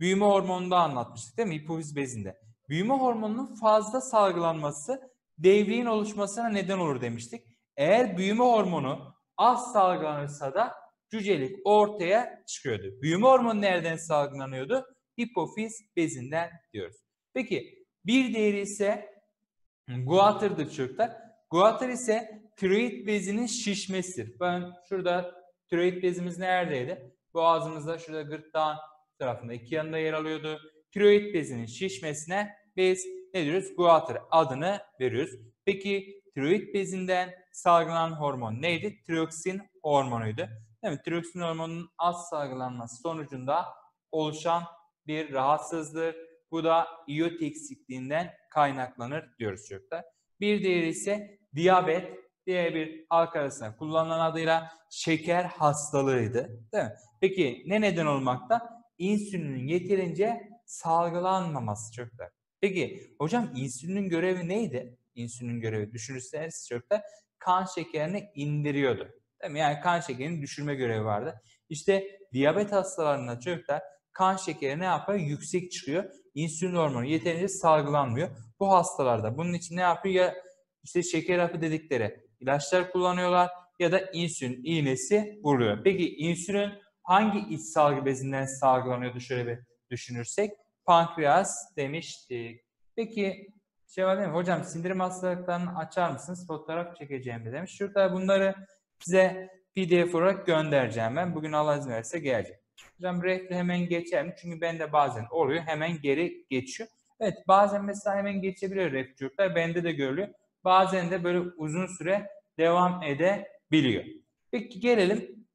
Büyüme hormonunda anlatmıştık değil mi? Hipofiz bezinde. Büyüme hormonunun fazla salgılanması devliğin oluşmasına neden olur demiştik. Eğer büyüme hormonu az salgılanırsa da cücelik ortaya çıkıyordu. Büyüme hormonu nereden salgılanıyordu? Hipofiz bezinden diyoruz. Peki bir diğeri ise guatırdır çocuklar. Guatır ise tiroid bezinin şişmesidir. Ben şurada tiroid bezimiz neredeydi? Boğazımızda şurada gırtlağın tarafında iki yanında yer alıyordu. Tiroid bezinin şişmesine biz ne diyoruz? Guatr adını veriyoruz. Peki tiroid bezinden salgılanan hormon neydi? Tiroxin hormonuydu. Değil mi? Tiroxin hormonunun az salgılanması sonucunda oluşan bir rahatsızlık. Bu da iyot eksikliğinden kaynaklanır diyoruz çocuklar. Bir diğeri ise diyabet diye bir halk arasında kullanılan adıyla şeker hastalığıydı. Değil mi? Peki ne neden olmakta? İnsülinin yeterince salgılanmaması çocuklar. Peki hocam insülinin görevi neydi? İnsülinin görevi düşünürseniz çocuklar kan şekerini indiriyordu. Değil mi? Yani kan şekerini düşürme görevi vardı. İşte diyabet hastalarında çocuklar kan şekeri ne yapıyor? Yüksek çıkıyor. İnsülin hormonu yeterince salgılanmıyor. Bu hastalarda bunun için ne yapıyor? Ya işte şeker hapı dedikleri ilaçlar kullanıyorlar ya da insülin iğnesi vuruluyor. Peki insülin hangi iç salgı bezinden salgılanıyordu şöyle bir düşünürsek? Pankreas demiştik. Peki var değil mi? Hocam sindirim hastalıklarını açar mısınız? Fotoğraf çekeceğim de demiş. Şurada bunları size PDF olarak göndereceğim ben. Bugün Allah izin verirse gelecek. Hocam refle hemen geçer mi? Çünkü bende bazen oluyor. Hemen geri geçiyor. Evet bazen mesela hemen geçebiliyor ref çocuklar. Bende de görülüyor. Bazen de böyle uzun süre devam edebiliyor. Peki gelelim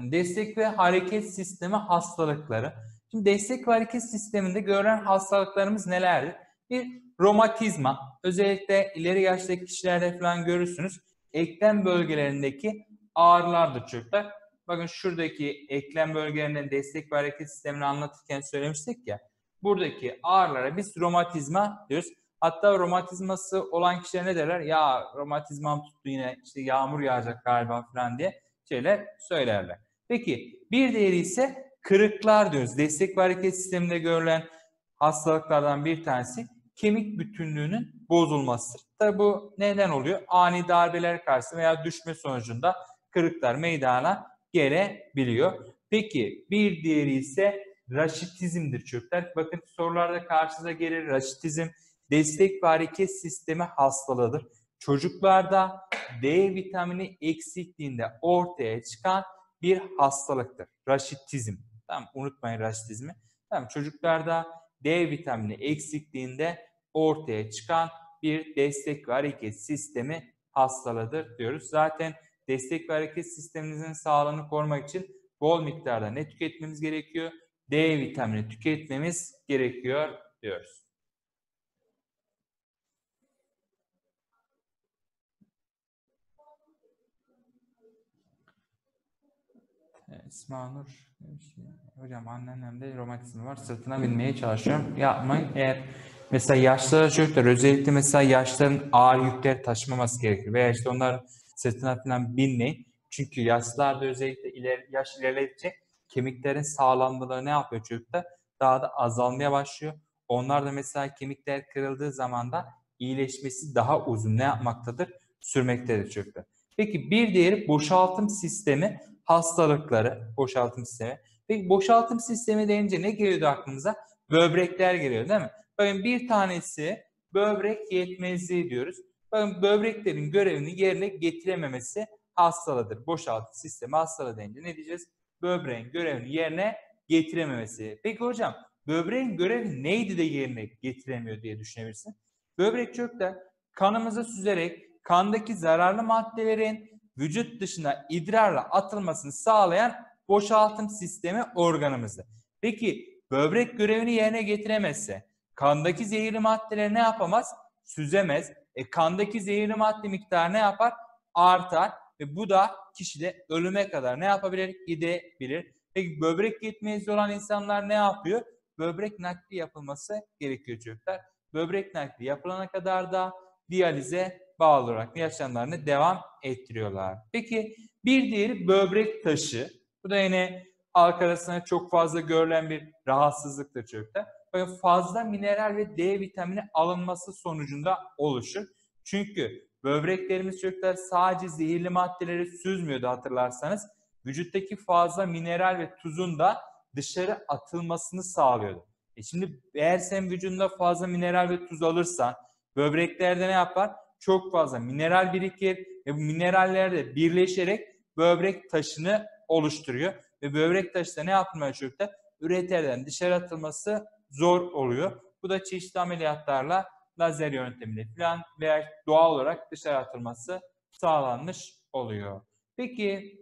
destek ve hareket sistemi hastalıkları. Şimdi destek ve hareket sisteminde görülen hastalıklarımız nelerdir? Bir romatizma. Özellikle ileri yaştaki kişilerde falan görürsünüz. Eklem bölgelerindeki ağrılardır çocuklar. Bakın şuradaki eklem bölgelerinden destek ve hareket sistemini anlatırken söylemiştik ya. Buradaki ağrılara biz romatizma diyoruz. Hatta romatizması olan kişiler ne derler? Ya romatizmam tuttu yine işte yağmur yağacak galiba falan diye şeyler söylerler. Peki bir diğeri ise kırıklar diyoruz. Destek ve hareket sisteminde görülen hastalıklardan bir tanesi kemik bütünlüğünün bozulmasıdır. Tabi bu neden oluyor? Ani darbeler karşısında veya düşme sonucunda kırıklar meydana gelebiliyor. Peki bir diğeri ise raşitizmdir çocuklar. Bakın sorularda karşınıza gelir raşitizm destek ve hareket sistemi hastalığıdır. Çocuklarda D vitamini eksikliğinde ortaya çıkan bir hastalıktır. Raşitizm. Tamam unutmayın raşitizmi. Tamam çocuklarda D vitamini eksikliğinde ortaya çıkan bir destek ve hareket sistemi hastalığıdır diyoruz. Zaten destek ve hareket sisteminizin sağlığını korumak için bol miktarda ne tüketmemiz gerekiyor? D vitamini tüketmemiz gerekiyor diyoruz. Esma Nur hocam anneannemde romatizma var sırtına binmeye çalışıyorum. Yapmayın. Eğer mesela yaşlılara çocuklar özellikle mesela yaşların ağır yükler taşımaması gerekir. Veya işte onlar sırtına falan binmeyin. Çünkü yaşlarda özellikle ileri, yaş ilerledikçe kemiklerin sağlamlığı ne yapıyor çocukta? Daha da azalmaya başlıyor. Onlar da mesela kemikler kırıldığı zaman da iyileşmesi daha uzun ne yapmaktadır? Sürmektedir çocuklar. Peki bir diğeri boşaltım sistemi hastalıkları, boşaltım sistemi. Peki boşaltım sistemi deyince ne geliyordu aklımıza? Böbrekler geliyor değil mi? Bakın bir tanesi böbrek yetmezliği diyoruz. Bakın böbreklerin görevini yerine getirememesi hastalığıdır. Boşaltım sistemi hastalığı deyince ne diyeceğiz? Böbreğin görevini yerine getirememesi. Peki hocam böbreğin görevi neydi de yerine getiremiyor diye düşünebilirsin. Böbrek çökte kanımıza süzerek kandaki zararlı maddelerin vücut dışına idrarla atılmasını sağlayan boşaltım sistemi organımızı. Peki böbrek görevini yerine getiremezse kandaki zehirli maddeleri ne yapamaz? Süzemez. E, kandaki zehirli madde miktarı ne yapar? Artar ve bu da kişide ölüme kadar ne yapabilir? Gidebilir. Peki böbrek yetmezliği olan insanlar ne yapıyor? Böbrek nakli yapılması gerekiyor çocuklar. Böbrek nakli yapılana kadar da diyalize bağlı olarak yaşamlarını devam ettiriyorlar. Peki bir diğeri böbrek taşı. Bu da yine halk arasında çok fazla görülen bir rahatsızlıktır çocuklar. Fazla mineral ve D vitamini alınması sonucunda oluşur. Çünkü böbreklerimiz çocuklar sadece zehirli maddeleri süzmüyordu hatırlarsanız. Vücuttaki fazla mineral ve tuzun da dışarı atılmasını sağlıyordu. E şimdi eğer sen vücudunda fazla mineral ve tuz alırsan böbreklerde ne yapar? Çok fazla mineral birikir ve bu mineraller birleşerek böbrek taşını oluşturuyor. Ve böbrek taşı da ne yapmaya çocuklar? Üreterden dışarı atılması zor oluyor. Bu da çeşitli ameliyatlarla lazer yöntemiyle falan veya doğal olarak dışarı atılması sağlanmış oluyor. Peki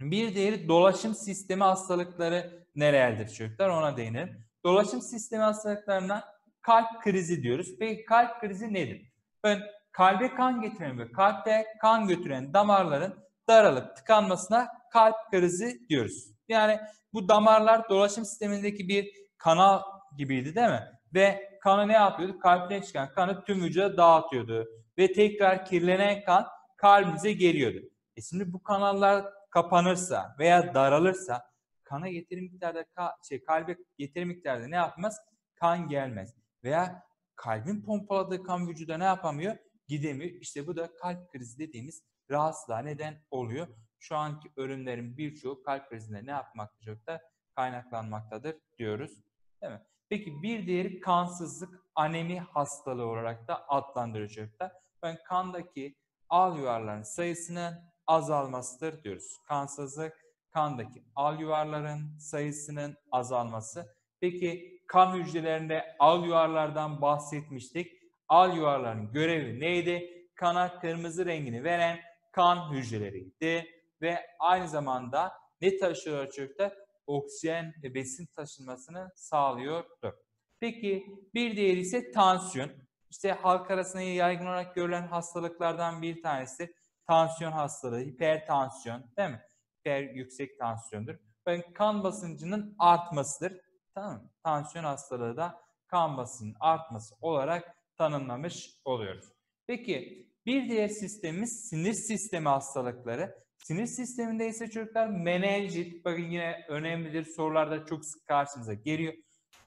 bir diğeri dolaşım sistemi hastalıkları nelerdir çocuklar? Ona değinelim. Dolaşım sistemi hastalıklarına kalp krizi diyoruz. Peki kalp krizi nedir? Ben kalbe kan getiren ve kalpte kan götüren damarların daralıp tıkanmasına kalp krizi diyoruz. Yani bu damarlar dolaşım sistemindeki bir kanal gibiydi değil mi? Ve kanı ne yapıyordu? Kalpten çıkan kanı tüm vücuda dağıtıyordu. Ve tekrar kirlenen kan kalbimize geliyordu. E şimdi bu kanallar kapanırsa veya daralırsa kana yeteri miktarda şey kalbe yeteri miktarda ne yapmaz? Kan gelmez. Veya kalbin pompaladığı kan vücuda ne yapamıyor? Gidemiyor. İşte bu da kalp krizi dediğimiz rahatsızlığa neden oluyor. Şu anki ölümlerin birçoğu kalp krizinde ne yapmakta çocuklar? Kaynaklanmaktadır diyoruz. Değil mi? Peki bir diğeri kansızlık anemi hastalığı olarak da adlandırıyor çocuklar. Ben kandaki al yuvarların sayısının azalmasıdır diyoruz. Kansızlık kandaki al yuvarların sayısının azalması. Peki kan hücrelerinde al yuvarlardan bahsetmiştik. Al yuvarların görevi neydi? Kana kırmızı rengini veren kan hücreleriydi ve aynı zamanda ne taşıyor çocuklar? Oksijen ve besin taşınmasını sağlıyordu. Peki bir diğeri ise tansiyon. İşte halk arasında yaygın olarak görülen hastalıklardan bir tanesi tansiyon hastalığı, hipertansiyon değil mi? Hiper yüksek tansiyondur. Ve kan basıncının artmasıdır. Tamam mı? Tansiyon hastalığı da kan basıncının artması olarak tanımlamış oluyoruz. Peki bir diğer sistemimiz sinir sistemi hastalıkları. Sinir sisteminde ise çocuklar menenjit, bakın yine önemlidir sorularda çok sık karşımıza geliyor.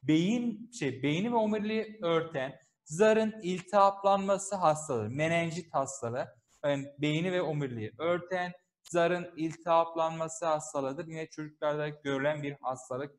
Beyin, şey, beyni ve omuriliği örten zarın iltihaplanması hastalığı, menenjit hastalığı. Yani beyni ve omuriliği örten zarın iltihaplanması hastalığıdır. Yine çocuklarda görülen bir hastalık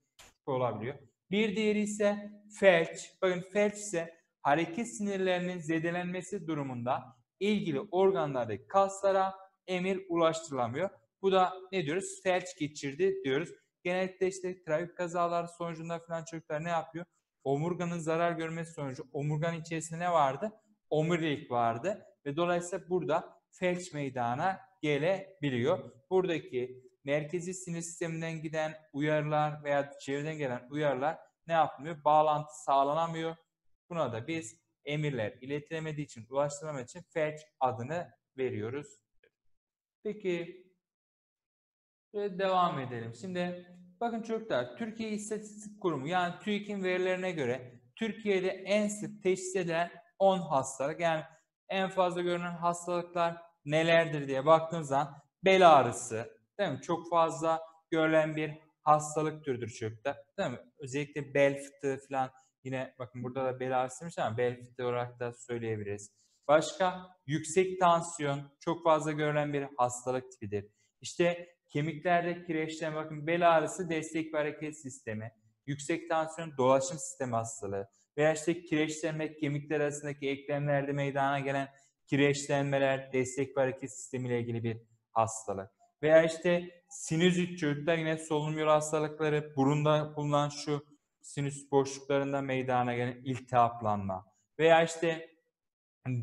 olabiliyor. Bir diğeri ise felç. Bakın felç ise hareket sinirlerinin zedelenmesi durumunda ilgili organlardaki kaslara emir ulaştırılamıyor. Bu da ne diyoruz? Felç geçirdi diyoruz. Genellikle işte trafik kazaları sonucunda falan çocuklar ne yapıyor? Omurganın zarar görmesi sonucu omurganın içerisinde ne vardı? Omurilik vardı ve dolayısıyla burada felç meydana gelebiliyor. Buradaki merkezi sinir sisteminden giden uyarılar veya çevreden gelen uyarılar ne yapmıyor? Bağlantı sağlanamıyor. Buna da biz emirler iletilemediği için, ulaştırılamadığı için felç adını veriyoruz. Peki şöyle devam edelim. Şimdi bakın çocuklar Türkiye İstatistik Kurumu yani TÜİK'in verilerine göre Türkiye'de en sık teşhis edilen 10 hastalık yani en fazla görünen hastalıklar nelerdir diye baktığınız zaman bel ağrısı değil mi? Çok fazla görülen bir hastalık türüdür çocuklar. Değil mi? Özellikle bel fıtığı falan yine bakın burada da bel ağrısı demiş ama bel fıtığı olarak da söyleyebiliriz. Başka yüksek tansiyon çok fazla görülen bir hastalık tipidir. İşte kemiklerde kireçlenme bakın bel ağrısı destek ve hareket sistemi, yüksek tansiyon dolaşım sistemi hastalığı veya işte kireçlenme kemikler arasındaki eklemlerde meydana gelen kireçlenmeler destek ve hareket sistemi ile ilgili bir hastalık. Veya işte sinüzit çocuklar yine solunum yolu hastalıkları, burunda bulunan şu sinüs boşluklarında meydana gelen iltihaplanma. Veya işte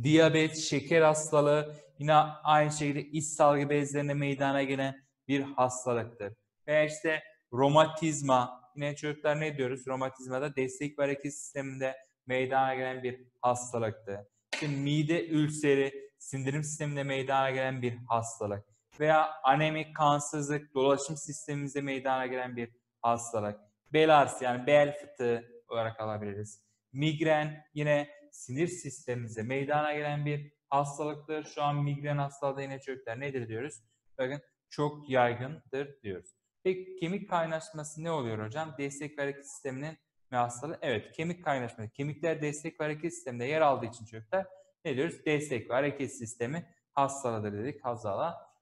diyabet, şeker hastalığı yine aynı şekilde iç salgı bezlerinde meydana gelen bir hastalıktır. Veya işte romatizma, yine çocuklar ne diyoruz? Romatizmada destek ve hareket sisteminde meydana gelen bir hastalıktır. İşte mide ülseri, sindirim sisteminde meydana gelen bir hastalık. Veya anemik, kansızlık, dolaşım sistemimizde meydana gelen bir hastalık. Bel ağrısı yani bel fıtığı olarak alabiliriz. Migren yine sinir sistemimize meydana gelen bir hastalıktır. Şu an migren hastalığı yine çocuklar nedir diyoruz? Bakın çok yaygındır diyoruz. Peki kemik kaynaşması ne oluyor hocam? Destek ve hareket sisteminin bir hastalığı. Evet kemik kaynaşması. Kemikler destek ve hareket sisteminde yer aldığı için çocuklar ne diyoruz? Destek ve hareket sistemi hastalığıdır dedik. Hastalığa.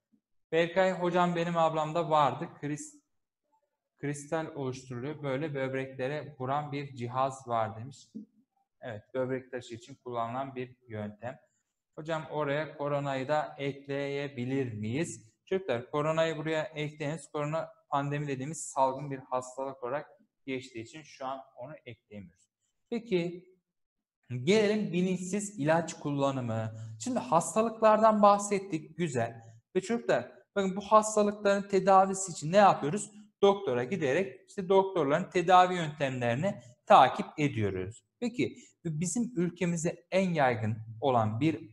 Berkay hocam benim ablamda vardı. Kris, kristal oluşturuluyor. Böyle böbreklere vuran bir cihaz var demiş. Evet, böbrek taşı için kullanılan bir yöntem. Hocam oraya koronayı da ekleyebilir miyiz? Çocuklar koronayı buraya ekleyiniz. Korona pandemi dediğimiz salgın bir hastalık olarak geçtiği için şu an onu ekleyemiyoruz. Peki gelelim bilinçsiz ilaç kullanımı. Şimdi hastalıklardan bahsettik. Güzel. Ve çocuklar bakın bu hastalıkların tedavisi için ne yapıyoruz? Doktora giderek işte doktorların tedavi yöntemlerini takip ediyoruz. Peki bizim ülkemizde en yaygın olan bir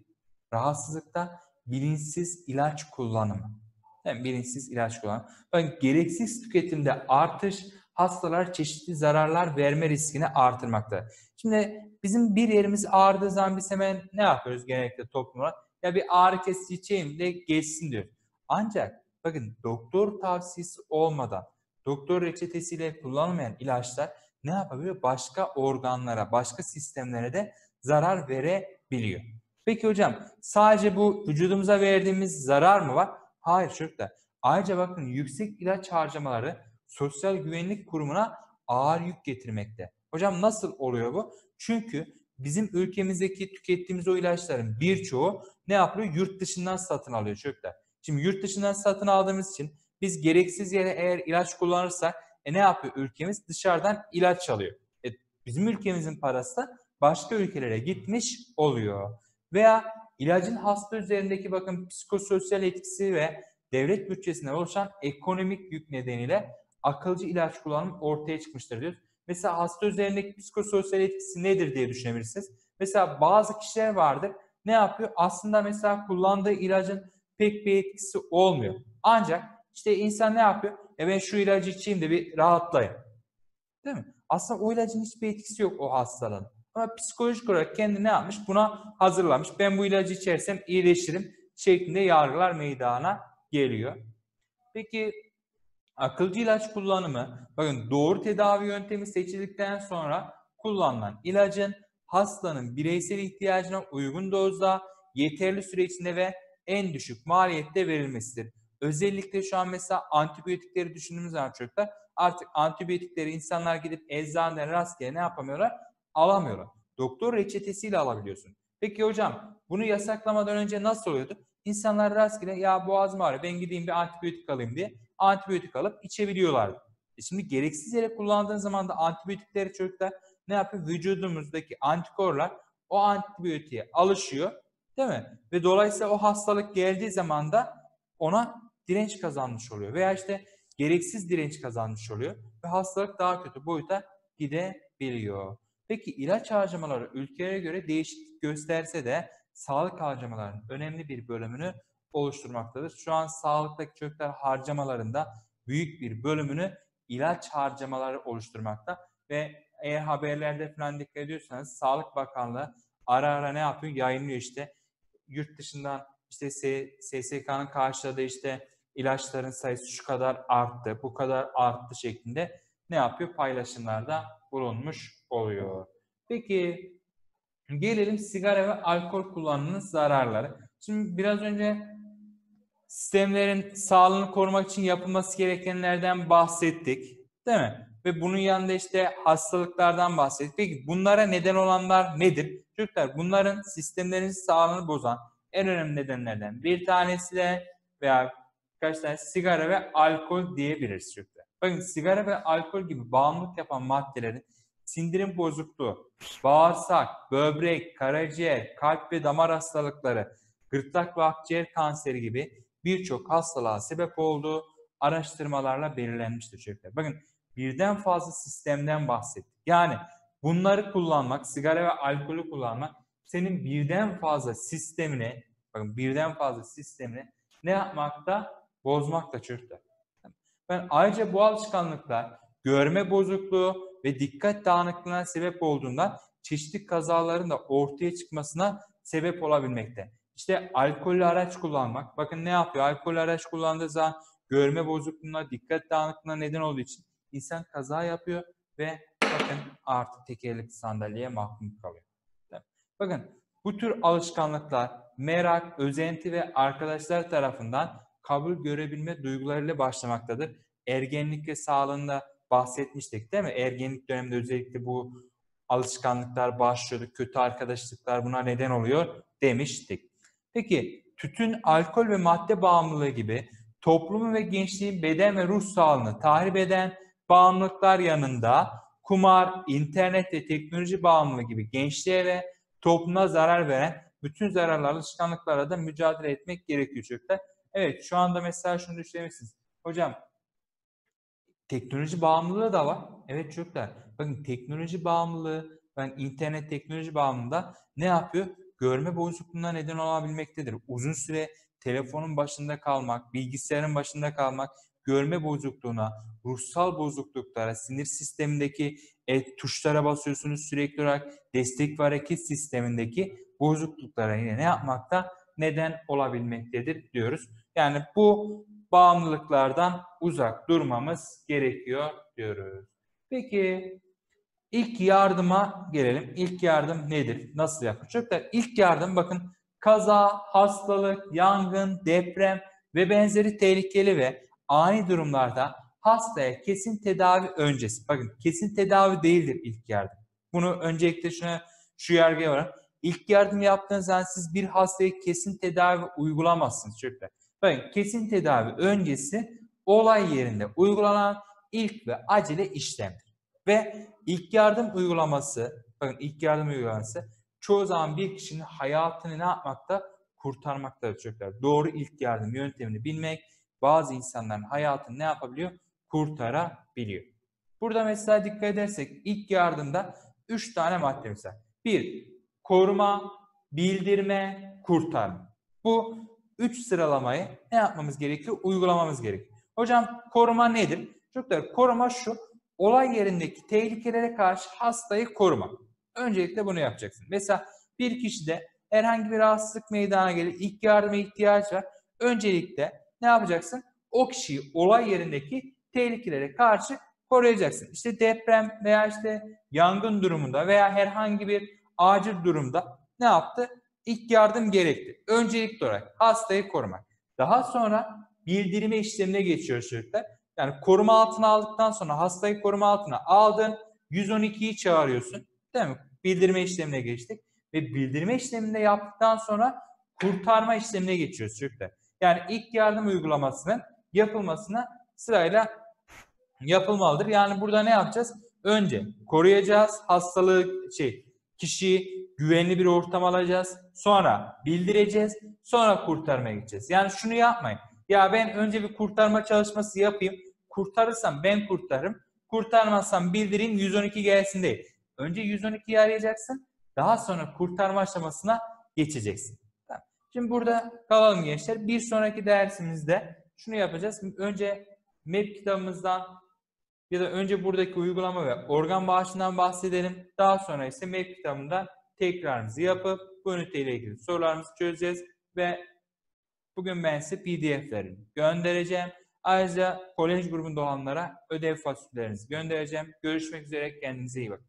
rahatsızlıkta bilinçsiz ilaç kullanımı. Yani bilinçsiz ilaç kullanımı. Bakın gereksiz tüketimde artış hastalar çeşitli zararlar verme riskini artırmakta. Şimdi bizim bir yerimiz ağrıdığı zaman biz hemen ne yapıyoruz genellikle toplum olarak? Ya bir ağrı kesici içeyim de geçsin diyor. Ancak bakın doktor tavsiyesi olmadan, doktor reçetesiyle kullanılmayan ilaçlar ne yapabiliyor? Başka organlara, başka sistemlere de zarar verebiliyor. Peki hocam sadece bu vücudumuza verdiğimiz zarar mı var? Hayır çocuklar. Ayrıca bakın yüksek ilaç harcamaları Sosyal Güvenlik Kurumu'na ağır yük getirmekte. Hocam nasıl oluyor bu? Çünkü bizim ülkemizdeki tükettiğimiz o ilaçların birçoğu ne yapıyor? Yurt dışından satın alıyor çocuklar. Şimdi yurt dışından satın aldığımız için biz gereksiz yere eğer ilaç kullanırsak e ne yapıyor ülkemiz? Dışarıdan ilaç alıyor. E, bizim ülkemizin parası da başka ülkelere gitmiş oluyor. Veya ilacın hasta üzerindeki bakın psikososyal etkisi ve devlet bütçesinden oluşan ekonomik yük nedeniyle akılcı ilaç kullanımı ortaya çıkmıştır diyoruz. Mesela hasta üzerindeki psikososyal etkisi nedir diye düşünebilirsiniz. Mesela bazı kişiler vardır. Ne yapıyor? Aslında mesela kullandığı ilacın pek bir etkisi olmuyor. Ancak işte insan ne yapıyor? E ben şu ilacı içeyim de bir rahatlayayım. Değil mi? Aslında o ilacın hiçbir etkisi yok o hastalığın. Ama psikolojik olarak kendi ne yapmış? Buna hazırlamış. Ben bu ilacı içersem iyileşirim şeklinde yargılar meydana geliyor. Peki akılcı ilaç kullanımı, bakın doğru tedavi yöntemi seçildikten sonra kullanılan ilacın hastanın bireysel ihtiyacına uygun dozda, yeterli süre içinde ve en düşük maliyette verilmesidir. Özellikle şu an mesela antibiyotikleri düşündüğümüz zaman çocuklar artık antibiyotikleri insanlar gidip eczaneden rastgele ne yapamıyorlar? Alamıyorlar. Doktor reçetesiyle alabiliyorsun. Peki hocam bunu yasaklamadan önce nasıl oluyordu? İnsanlar rastgele ya boğazım ağrıyor ben gideyim bir antibiyotik alayım diye antibiyotik alıp içebiliyorlardı. E şimdi gereksiz yere kullandığın zaman da antibiyotikleri çocuklar ne yapıyor? Vücudumuzdaki antikorlar o antibiyotiğe alışıyor değil mi? Ve dolayısıyla o hastalık geldiği zaman da ona direnç kazanmış oluyor. Veya işte gereksiz direnç kazanmış oluyor ve hastalık daha kötü boyuta gidebiliyor. Peki ilaç harcamaları ülkelere göre değişiklik gösterse de sağlık harcamalarının önemli bir bölümünü oluşturmaktadır. Şu an sağlıktaki çocuklar harcamalarında büyük bir bölümünü ilaç harcamaları oluşturmakta ve eğer haberlerde falan dikkat ediyorsanız Sağlık Bakanlığı ara ara ne yapıyor? Yayınlıyor işte yurt dışından işte SSK'nın karşıladığı işte ilaçların sayısı şu kadar arttı, bu kadar arttı şeklinde ne yapıyor? Paylaşımlarda bulunmuş oluyor. Peki gelelim sigara ve alkol kullanımının zararları. Şimdi biraz önce sistemlerin sağlığını korumak için yapılması gerekenlerden bahsettik. Değil mi? Ve bunun yanında işte hastalıklardan bahsettik. Peki bunlara neden olanlar nedir? Çocuklar bunların sistemlerin sağlığını bozan en önemli nedenlerden bir tanesi de veya birkaç tane sigara ve alkol diyebiliriz çocuklar. Bakın sigara ve alkol gibi bağımlılık yapan maddelerin sindirim bozukluğu, bağırsak, böbrek, karaciğer, kalp ve damar hastalıkları, gırtlak ve akciğer kanseri gibi birçok hastalığa sebep olduğu araştırmalarla belirlenmiştir çocuklar. Bakın birden fazla sistemden bahsettik. Yani bunları kullanmak, sigara ve alkolü kullanmak senin birden fazla sistemine, bakın birden fazla sistemine ne yapmakta? Bozmakta çocuklar. Ben ayrıca bu alışkanlıklar görme bozukluğu ve dikkat dağınıklığına sebep olduğundan çeşitli kazaların da ortaya çıkmasına sebep olabilmekte. İşte alkollü araç kullanmak. Bakın ne yapıyor? Alkollü araç kullandığı zaman görme bozukluğuna, dikkat dağınıklığına neden olduğu için insan kaza yapıyor ve bakın artık tekerlekli sandalyeye mahkum kalıyor. Bakın bu tür alışkanlıklar merak, özenti ve arkadaşlar tarafından kabul görebilme duygularıyla başlamaktadır. Ergenlik ve sağlığında bahsetmiştik değil mi? Ergenlik döneminde özellikle bu alışkanlıklar başlıyordu. Kötü arkadaşlıklar buna neden oluyor demiştik. Peki tütün, alkol ve madde bağımlılığı gibi toplumu ve gençliğin beden ve ruh sağlığını tahrip eden bağımlılıklar yanında kumar, internet ve teknoloji bağımlılığı gibi gençliğe ve topluma zarar veren bütün zararlı alışkanlıklara da mücadele etmek gerekiyor çocuklar. Evet şu anda mesela şunu düşünebilirsiniz. Hocam teknoloji bağımlılığı da var. Evet çocuklar bakın teknoloji bağımlılığı ben internet teknoloji bağımlılığında ne yapıyor? Görme bozukluğuna neden olabilmektedir. Uzun süre telefonun başında kalmak, bilgisayarın başında kalmak, görme bozukluğuna, ruhsal bozukluklara, sinir sistemindeki e, tuşlara basıyorsunuz sürekli olarak destek ve hareket sistemindeki bozukluklara yine ne yapmakta? Neden olabilmektedir diyoruz. Yani bu bağımlılıklardan uzak durmamız gerekiyor diyoruz. Peki ilk yardıma gelelim. İlk yardım nedir? Nasıl yapılır? Çocuklar ilk yardım bakın kaza, hastalık, yangın, deprem ve benzeri tehlikeli ve ani durumlarda hastaya kesin tedavi öncesi, bakın kesin tedavi değildir ilk yardım. Bunu öncelikle şuna şu yargıya var. İlk yardım yaptığınız zaman siz bir hastaya kesin tedavi uygulamazsınız çocuklar. Bakın kesin tedavi öncesi olay yerinde uygulanan ilk ve acele işlemdir. Ve ilk yardım uygulaması, bakın ilk yardım uygulaması çoğu zaman bir kişinin hayatını ne yapmakta? Kurtarmaktadır çocuklar. Doğru ilk yardım yöntemini bilmek bazı insanların hayatını ne yapabiliyor? Kurtarabiliyor. Burada mesela dikkat edersek ilk yardımda 3 tane maddemiz var. 1. Koruma, bildirme, kurtarma. Bu 3 sıralamayı ne yapmamız gerekiyor? Uygulamamız gerekiyor. Hocam koruma nedir? Çocuklar koruma şu. Olay yerindeki tehlikelere karşı hastayı koruma. Öncelikle bunu yapacaksın. Mesela bir kişide herhangi bir rahatsızlık meydana gelir, ilk yardıma ihtiyaç var. Öncelikle ne yapacaksın? O kişiyi olay yerindeki tehlikelere karşı koruyacaksın. İşte deprem veya işte yangın durumunda veya herhangi bir acil durumda ne yaptı? İlk yardım gerekti. Öncelikli olarak hastayı korumak. Daha sonra bildirme işlemine geçiyoruz çocuklar. Yani koruma altına aldıktan sonra hastayı koruma altına aldın. 112'yi çağırıyorsun. Değil mi? Bildirme işlemine geçtik. Ve bildirme işleminde yaptıktan sonra kurtarma işlemine geçiyoruz çocuklar. Yani ilk yardım uygulamasının yapılmasına sırayla yapılmalıdır. Yani burada ne yapacağız? Önce koruyacağız hastalığı şey kişiyi güvenli bir ortam alacağız. Sonra bildireceğiz. Sonra kurtarmaya gideceğiz. Yani şunu yapmayın. Ya ben önce bir kurtarma çalışması yapayım. Kurtarırsam ben kurtarırım. Kurtarmazsam bildirin 112 gelsin değil. Önce 112'yi arayacaksın. Daha sonra kurtarma aşamasına geçeceksin. Şimdi burada kalalım gençler. Bir sonraki dersimizde şunu yapacağız. Önce MEP kitabımızdan ya da önce buradaki uygulama ve organ bağışından bahsedelim. Daha sonra ise MEP kitabında tekrarımızı yapıp bu üniteyle ilgili sorularımızı çözeceğiz ve bugün ben size pdf'lerini göndereceğim. Ayrıca kolej grubunda olanlara ödev fasulyelerinizi göndereceğim. Görüşmek üzere. Kendinize iyi bakın.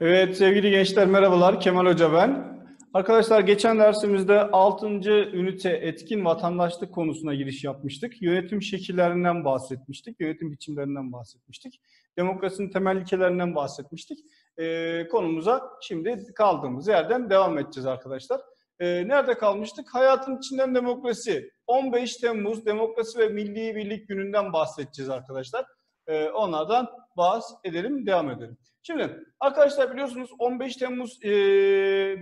Evet sevgili gençler merhabalar. Kemal Hoca ben. Arkadaşlar geçen dersimizde 6. ünite etkin vatandaşlık konusuna giriş yapmıştık. Yönetim şekillerinden bahsetmiştik. Yönetim biçimlerinden bahsetmiştik. Demokrasinin temel ilkelerinden bahsetmiştik. Ee, konumuza şimdi kaldığımız yerden devam edeceğiz arkadaşlar. Ee, nerede kalmıştık? Hayatın içinden demokrasi. 15 Temmuz Demokrasi ve Milli Birlik Günü'nden bahsedeceğiz arkadaşlar. Ee, onlardan bahsedelim, devam edelim. Şimdi arkadaşlar biliyorsunuz 15 Temmuz e,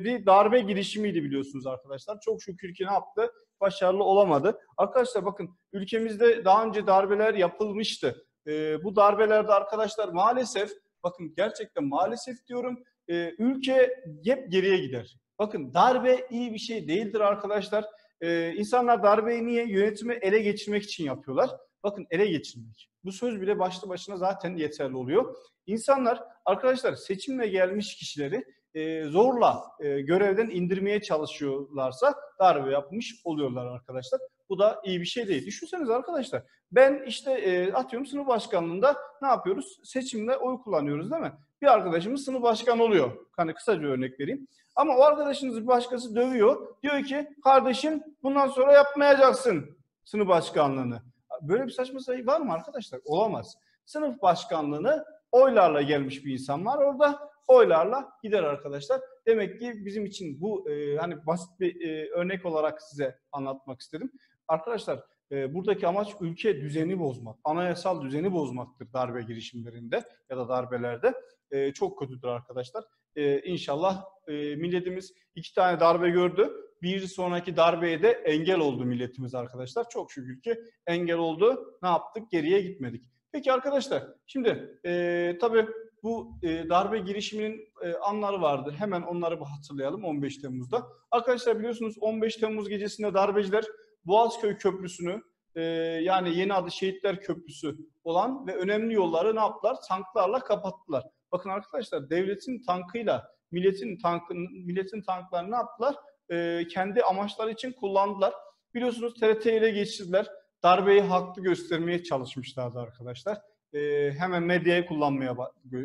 bir darbe girişimiydi biliyorsunuz arkadaşlar. Çok şükür ki ne yaptı? Başarılı olamadı. Arkadaşlar bakın ülkemizde daha önce darbeler yapılmıştı. E, bu darbelerde arkadaşlar maalesef bakın gerçekten maalesef diyorum e, ülke hep geriye gider. Bakın darbe iyi bir şey değildir arkadaşlar. E, insanlar darbeyi niye? Yönetimi ele geçirmek için yapıyorlar. Bakın ele geçirmek. Bu söz bile başlı başına zaten yeterli oluyor. İnsanlar arkadaşlar seçimle gelmiş kişileri e, zorla e, görevden indirmeye çalışıyorlarsa darbe yapmış oluyorlar arkadaşlar. Bu da iyi bir şey değil. Düşünsenize arkadaşlar ben işte e, atıyorum sınıf başkanlığında ne yapıyoruz? Seçimle oy kullanıyoruz değil mi? Bir arkadaşımız sınıf başkanı oluyor. Hani kısaca bir örnek vereyim. Ama o arkadaşınız bir başkası dövüyor. Diyor ki kardeşim bundan sonra yapmayacaksın sınıf başkanlığını. Böyle bir saçma sayı var mı arkadaşlar? Olamaz. Sınıf başkanlığını oylarla gelmiş bir insan var orada. Oylarla gider arkadaşlar. Demek ki bizim için bu e, hani basit bir e, örnek olarak size anlatmak istedim. Arkadaşlar e, buradaki amaç ülke düzeni bozmak, anayasal düzeni bozmaktır darbe girişimlerinde ya da darbelerde. E, çok kötüdür arkadaşlar. E, inşallah e, milletimiz iki tane darbe gördü. Bir sonraki darbeye de engel oldu milletimiz arkadaşlar. Çok şükür ki engel oldu. Ne yaptık? Geriye gitmedik. Peki arkadaşlar şimdi e, tabii bu e, darbe girişiminin e, anları vardı. Hemen onları bir hatırlayalım 15 Temmuz'da. Arkadaşlar biliyorsunuz 15 Temmuz gecesinde darbeciler Boğazköy Köprüsü'nü e, yani yeni adı Şehitler Köprüsü olan ve önemli yolları ne yaptılar? Tanklarla kapattılar. Bakın arkadaşlar devletin tankıyla milletin tankın milletin tanklarını ne yaptılar? E, kendi amaçları için kullandılar. Biliyorsunuz TRT ile geçirdiler darbeyi haklı göstermeye çalışmışlardı arkadaşlar. E, hemen medyayı kullanmaya e,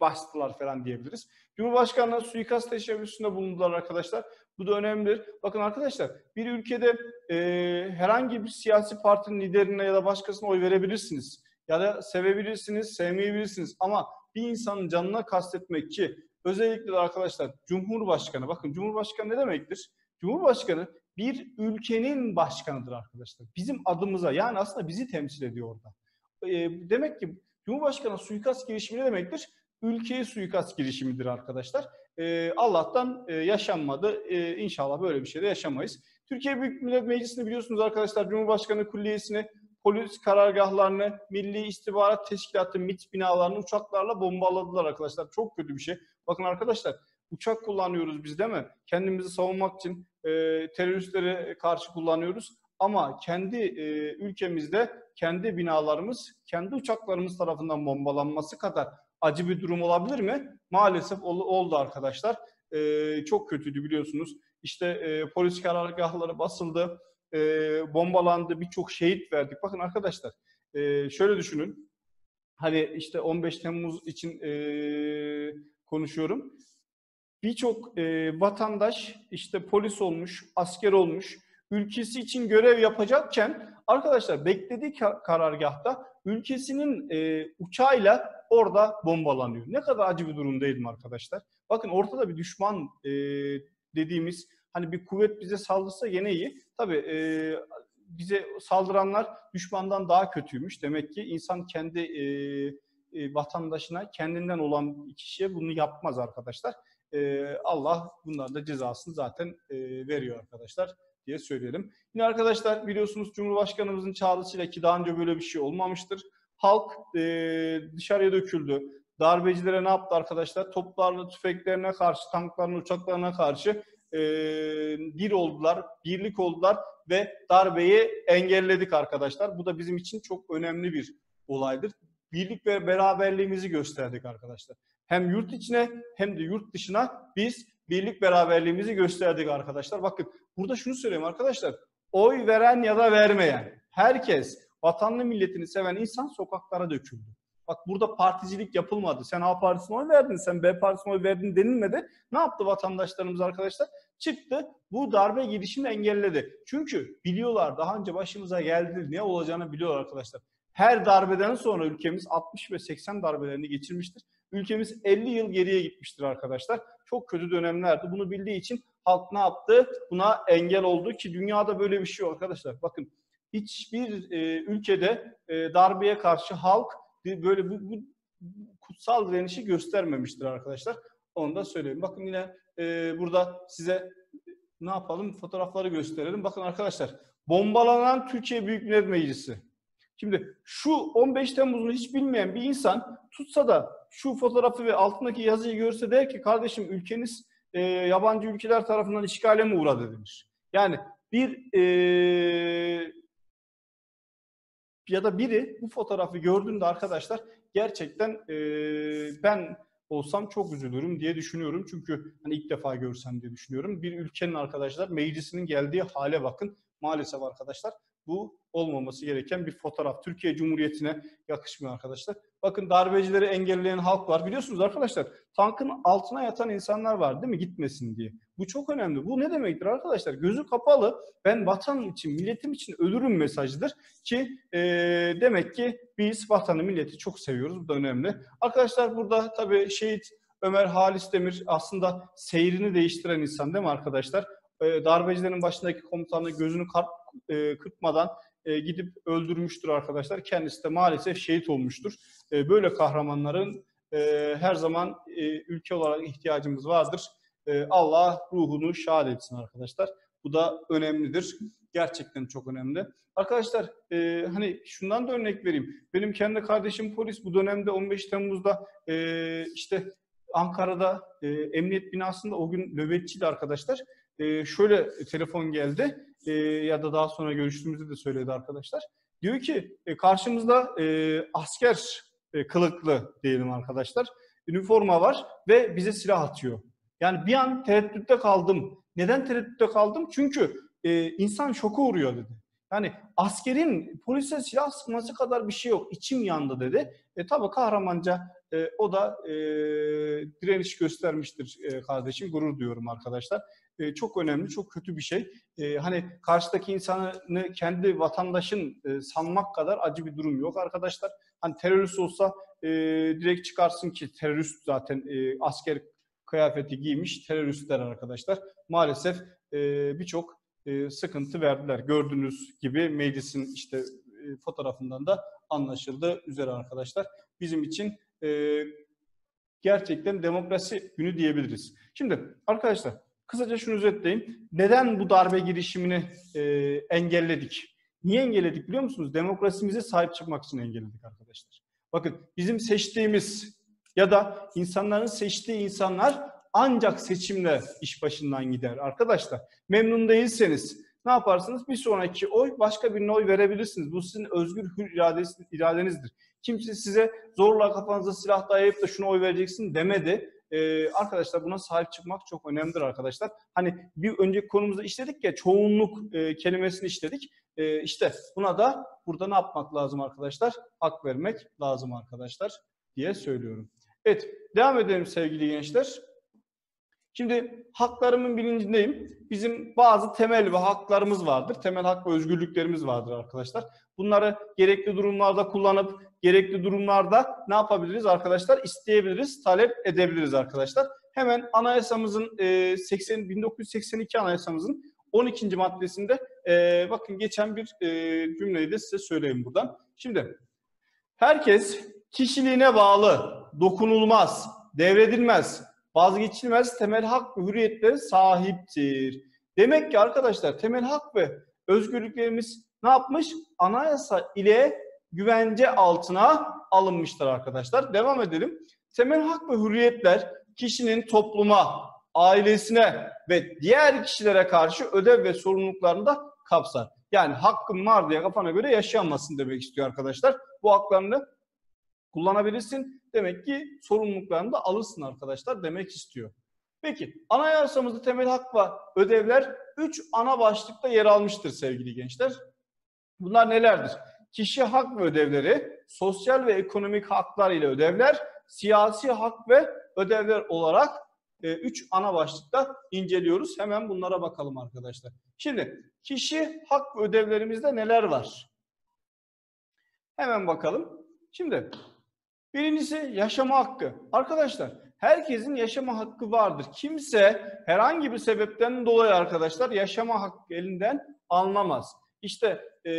bastılar falan diyebiliriz. Cumhurbaşkanına suikast teşebbüsünde bulundular arkadaşlar. Bu da önemlidir. Bakın arkadaşlar bir ülkede e, herhangi bir siyasi partinin liderine ya da başkasına oy verebilirsiniz. Ya da sevebilirsiniz, sevmeyebilirsiniz. Ama bir insanın canına kastetmek ki özellikle de arkadaşlar Cumhurbaşkanı, bakın Cumhurbaşkanı ne demektir? Cumhurbaşkanı bir ülkenin başkanıdır arkadaşlar. Bizim adımıza yani aslında bizi temsil ediyor orada. E, demek ki Cumhurbaşkanı suikast girişimi ne demektir? Ülkeye suikast girişimidir arkadaşlar. E, Allah'tan e, yaşanmadı. E, inşallah böyle bir şey de yaşamayız. Türkiye Büyük Millet Meclisi'ni biliyorsunuz arkadaşlar Cumhurbaşkanı Kulliyesi'ni, polis karargahlarını, Milli İstihbarat Teşkilatı MİT binalarını uçaklarla bombaladılar arkadaşlar. Çok kötü bir şey. Bakın arkadaşlar uçak kullanıyoruz biz değil mi? Kendimizi savunmak için e, teröristlere karşı kullanıyoruz. Ama kendi e, ülkemizde kendi binalarımız, kendi uçaklarımız tarafından bombalanması kadar acı bir durum olabilir mi? Maalesef ol, oldu arkadaşlar. E, çok kötüydü biliyorsunuz. İşte e, polis karargahları basıldı, e, bombalandı, birçok şehit verdik. Bakın arkadaşlar e, şöyle düşünün. Hani işte 15 Temmuz için e, konuşuyorum. Birçok e, vatandaş işte polis olmuş, asker olmuş, ülkesi için görev yapacakken arkadaşlar beklediği ka- karargahta ülkesinin e, uçağıyla orada bombalanıyor. Ne kadar acı bir durum değil mi arkadaşlar? Bakın ortada bir düşman e, dediğimiz hani bir kuvvet bize saldırsa yine iyi. Tabii e, bize saldıranlar düşmandan daha kötüymüş. Demek ki insan kendi e, e, vatandaşına kendinden olan kişiye bunu yapmaz arkadaşlar. E, Allah bunların da cezasını zaten e, veriyor arkadaşlar diye söyleyelim. Yine arkadaşlar biliyorsunuz Cumhurbaşkanımızın çağrısıyla ki daha önce böyle bir şey olmamıştır. Halk e, dışarıya döküldü. Darbecilere ne yaptı arkadaşlar? Toplarla tüfeklerine karşı, tanklarına, uçaklarına karşı e, bir oldular, birlik oldular ve darbeyi engelledik arkadaşlar. Bu da bizim için çok önemli bir olaydır. Birlik ve beraberliğimizi gösterdik arkadaşlar. Hem yurt içine hem de yurt dışına biz birlik beraberliğimizi gösterdik arkadaşlar. Bakın burada şunu söyleyeyim arkadaşlar. Oy veren ya da vermeyen herkes vatanını milletini seven insan sokaklara döküldü. Bak burada particilik yapılmadı. Sen A partisine oy verdin, sen B partisine oy verdin denilmedi. Ne yaptı vatandaşlarımız arkadaşlar? Çıktı bu darbe girişimini engelledi. Çünkü biliyorlar daha önce başımıza geldi ne olacağını biliyorlar arkadaşlar. Her darbeden sonra ülkemiz 60 ve 80 darbelerini geçirmiştir. Ülkemiz 50 yıl geriye gitmiştir arkadaşlar. Çok kötü dönemlerdi. Bunu bildiği için halk ne yaptı? Buna engel oldu ki dünyada böyle bir şey yok arkadaşlar. Bakın hiçbir e, ülkede e, darbeye karşı halk böyle bu, bu kutsal direnişi göstermemiştir arkadaşlar. Onu da söyleyeyim. Bakın yine e, burada size ne yapalım? Fotoğrafları gösterelim. Bakın arkadaşlar bombalanan Türkiye Büyük Millet Meclisi. Şimdi şu 15 Temmuz'unu hiç bilmeyen bir insan tutsa da şu fotoğrafı ve altındaki yazıyı görse der ki kardeşim ülkeniz e, yabancı ülkeler tarafından işgale mi uğradı demiş. Yani bir e, ya da biri bu fotoğrafı gördüğünde arkadaşlar gerçekten e, ben olsam çok üzülürüm diye düşünüyorum. Çünkü hani ilk defa görsem diye düşünüyorum. Bir ülkenin arkadaşlar meclisinin geldiği hale bakın. Maalesef arkadaşlar bu olmaması gereken bir fotoğraf. Türkiye Cumhuriyeti'ne yakışmıyor arkadaşlar. Bakın darbecileri engelleyen halk var. Biliyorsunuz arkadaşlar tankın altına yatan insanlar var değil mi gitmesin diye. Bu çok önemli. Bu ne demektir arkadaşlar? Gözü kapalı ben vatan için, milletim için ölürüm mesajıdır. Ki e, demek ki biz vatanı, milleti çok seviyoruz. Bu da önemli. Arkadaşlar burada tabii şehit Ömer Halis Demir aslında seyrini değiştiren insan değil mi arkadaşlar? E, darbecilerin başındaki komutanı gözünü kart, e, kırpmadan e, gidip öldürmüştür arkadaşlar. Kendisi de maalesef şehit olmuştur. E, böyle kahramanların e, her zaman e, ülke olarak ihtiyacımız vardır. E, Allah ruhunu şad etsin arkadaşlar. Bu da önemlidir. Gerçekten çok önemli. Arkadaşlar e, hani şundan da örnek vereyim. Benim kendi kardeşim polis bu dönemde 15 Temmuz'da e, işte Ankara'da e, emniyet binasında o gün nöbetçiydi arkadaşlar. E, şöyle telefon geldi e, ya da daha sonra görüştüğümüzde de söyledi arkadaşlar. Diyor ki e, karşımızda e, asker e, kılıklı diyelim arkadaşlar. Üniforma var ve bize silah atıyor. Yani bir an tereddütte kaldım. Neden tereddütte kaldım? Çünkü e, insan şoka uğruyor dedi. Yani askerin polise silah sıkması kadar bir şey yok. İçim yandı dedi. E tabi kahramanca e, o da e, direniş göstermiştir e, kardeşim. Gurur diyorum arkadaşlar. E, çok önemli, çok kötü bir şey. E, hani karşıdaki insanı kendi vatandaşın e, sanmak kadar acı bir durum yok arkadaşlar. Hani terörist olsa direkt çıkarsın ki terörist zaten asker kıyafeti giymiş teröristler arkadaşlar. Maalesef birçok sıkıntı verdiler. Gördüğünüz gibi meclisin işte fotoğrafından da anlaşıldı üzere arkadaşlar. Bizim için gerçekten demokrasi günü diyebiliriz. Şimdi arkadaşlar kısaca şunu özetleyeyim. Neden bu darbe girişimini e, engelledik? Niye engelledik biliyor musunuz? Demokrasimize sahip çıkmak için engelledik arkadaşlar. Bakın bizim seçtiğimiz ya da insanların seçtiği insanlar ancak seçimle iş başından gider arkadaşlar. Memnun değilseniz ne yaparsınız? Bir sonraki oy başka birine oy verebilirsiniz. Bu sizin özgür hür iradenizdir. Kimse size zorla kafanıza silah dayayıp da şuna oy vereceksin demedi. Ee, arkadaşlar buna sahip çıkmak çok önemlidir arkadaşlar. Hani bir önceki konumuzda işledik ya çoğunluk e, kelimesini işledik. E, işte buna da burada ne yapmak lazım arkadaşlar? Hak vermek lazım arkadaşlar diye söylüyorum. Evet devam edelim sevgili gençler. Şimdi haklarımın bilincindeyim. Bizim bazı temel ve haklarımız vardır. Temel hak ve özgürlüklerimiz vardır arkadaşlar. Bunları gerekli durumlarda kullanıp gerekli durumlarda ne yapabiliriz arkadaşlar? İsteyebiliriz, talep edebiliriz arkadaşlar. Hemen anayasamızın e, 80 1982 anayasamızın 12. maddesinde e, bakın geçen bir e, cümleyi de size söyleyeyim buradan. Şimdi herkes kişiliğine bağlı, dokunulmaz, devredilmez, vazgeçilmez temel hak ve hürriyetlere sahiptir. Demek ki arkadaşlar temel hak ve özgürlüklerimiz ne yapmış? Anayasa ile güvence altına alınmıştır arkadaşlar. Devam edelim. Temel hak ve hürriyetler kişinin topluma, ailesine ve diğer kişilere karşı ödev ve sorumluluklarını da kapsar. Yani hakkım var diye kafana göre yaşayamazsın demek istiyor arkadaşlar. Bu haklarını kullanabilirsin. Demek ki sorumluluklarını da alırsın arkadaşlar demek istiyor. Peki anayasamızda temel hak ve ödevler 3 ana başlıkta yer almıştır sevgili gençler. Bunlar nelerdir? Kişi hak ve ödevleri, sosyal ve ekonomik haklar ile ödevler, siyasi hak ve ödevler olarak 3 ana başlıkta inceliyoruz. Hemen bunlara bakalım arkadaşlar. Şimdi kişi hak ve ödevlerimizde neler var? Hemen bakalım. Şimdi Birincisi yaşama hakkı. Arkadaşlar herkesin yaşama hakkı vardır. Kimse herhangi bir sebepten dolayı arkadaşlar yaşama hakkı elinden alınamaz. İşte e,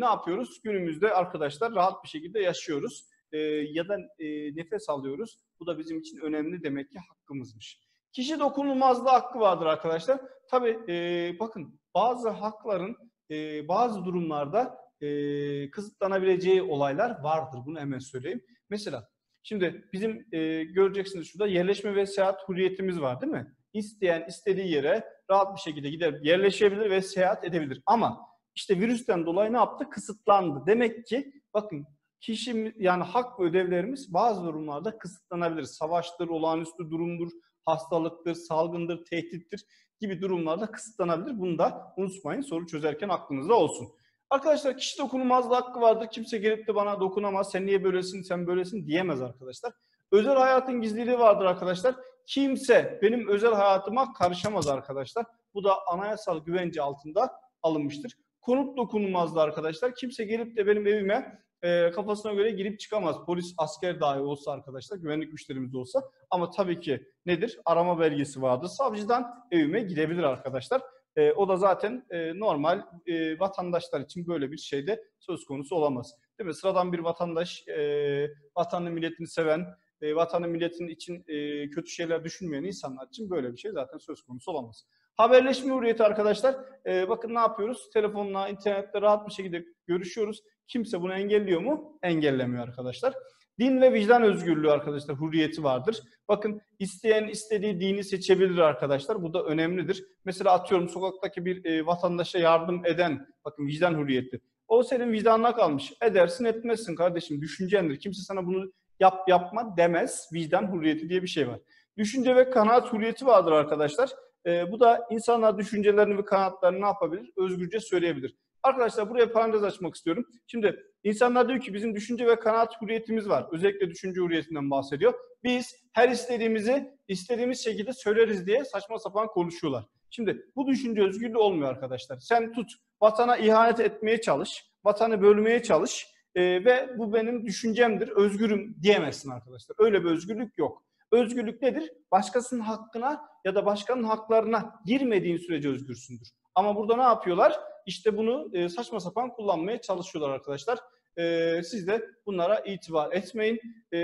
ne yapıyoruz? Günümüzde arkadaşlar rahat bir şekilde yaşıyoruz. E, ya da e, nefes alıyoruz. Bu da bizim için önemli demek ki hakkımızmış. Kişi dokunulmazlığı hakkı vardır arkadaşlar. Tabii e, bakın bazı hakların e, bazı durumlarda e, kısıtlanabileceği olaylar vardır. Bunu hemen söyleyeyim. Mesela şimdi bizim e, göreceksiniz şurada yerleşme ve seyahat hürriyetimiz var değil mi? İsteyen istediği yere rahat bir şekilde gider yerleşebilir ve seyahat edebilir. Ama işte virüsten dolayı ne yaptı? Kısıtlandı. Demek ki bakın kişi yani hak ve ödevlerimiz bazı durumlarda kısıtlanabilir. Savaştır, olağanüstü durumdur, hastalıktır, salgındır, tehdittir gibi durumlarda kısıtlanabilir. Bunu da unutmayın soru çözerken aklınızda olsun. Arkadaşlar kişi dokunulmazlığı hakkı vardır. Kimse gelip de bana dokunamaz. Sen niye böylesin, sen böylesin diyemez arkadaşlar. Özel hayatın gizliliği vardır arkadaşlar. Kimse benim özel hayatıma karışamaz arkadaşlar. Bu da anayasal güvence altında alınmıştır. Konut dokunulmazlığı arkadaşlar. Kimse gelip de benim evime e, kafasına göre girip çıkamaz. Polis, asker dahi olsa arkadaşlar, güvenlik güçlerimiz olsa. Ama tabii ki nedir? Arama belgesi vardır. Savcıdan evime gidebilir arkadaşlar. E, o da zaten e, normal e, vatandaşlar için böyle bir şeyde söz konusu olamaz. Değil mi? Sıradan bir vatandaş, e, vatanını milletini seven, e, vatanı milletin için e, kötü şeyler düşünmeyen insanlar için böyle bir şey zaten söz konusu olamaz. Haberleşme hürriyeti arkadaşlar. E, bakın ne yapıyoruz? Telefonla, internette rahat bir şekilde görüşüyoruz. Kimse bunu engelliyor mu? Engellemiyor arkadaşlar. Din ve vicdan özgürlüğü arkadaşlar hürriyeti vardır. Bakın isteyen istediği dini seçebilir arkadaşlar. Bu da önemlidir. Mesela atıyorum sokaktaki bir e, vatandaşa yardım eden bakın vicdan hürriyeti. O senin vicdanına kalmış. Edersin etmezsin kardeşim. Düşüncendir. Kimse sana bunu yap yapma demez. Vicdan hürriyeti diye bir şey var. Düşünce ve kanaat hürriyeti vardır arkadaşlar. E, bu da insanlar düşüncelerini ve kanaatlarını ne yapabilir? Özgürce söyleyebilir. Arkadaşlar buraya parantez açmak istiyorum. Şimdi insanlar diyor ki bizim düşünce ve kanaat hürriyetimiz var. Özellikle düşünce hürriyetinden bahsediyor. Biz her istediğimizi istediğimiz şekilde söyleriz diye saçma sapan konuşuyorlar. Şimdi bu düşünce özgürlüğü olmuyor arkadaşlar. Sen tut vatana ihanet etmeye çalış, vatanı bölmeye çalış e, ve bu benim düşüncemdir, özgürüm diyemezsin arkadaşlar. Öyle bir özgürlük yok. Özgürlük nedir? Başkasının hakkına ya da başkanın haklarına girmediğin sürece özgürsündür. Ama burada ne yapıyorlar? İşte bunu e, saçma sapan kullanmaya çalışıyorlar arkadaşlar. E, siz de bunlara itibar etmeyin. E,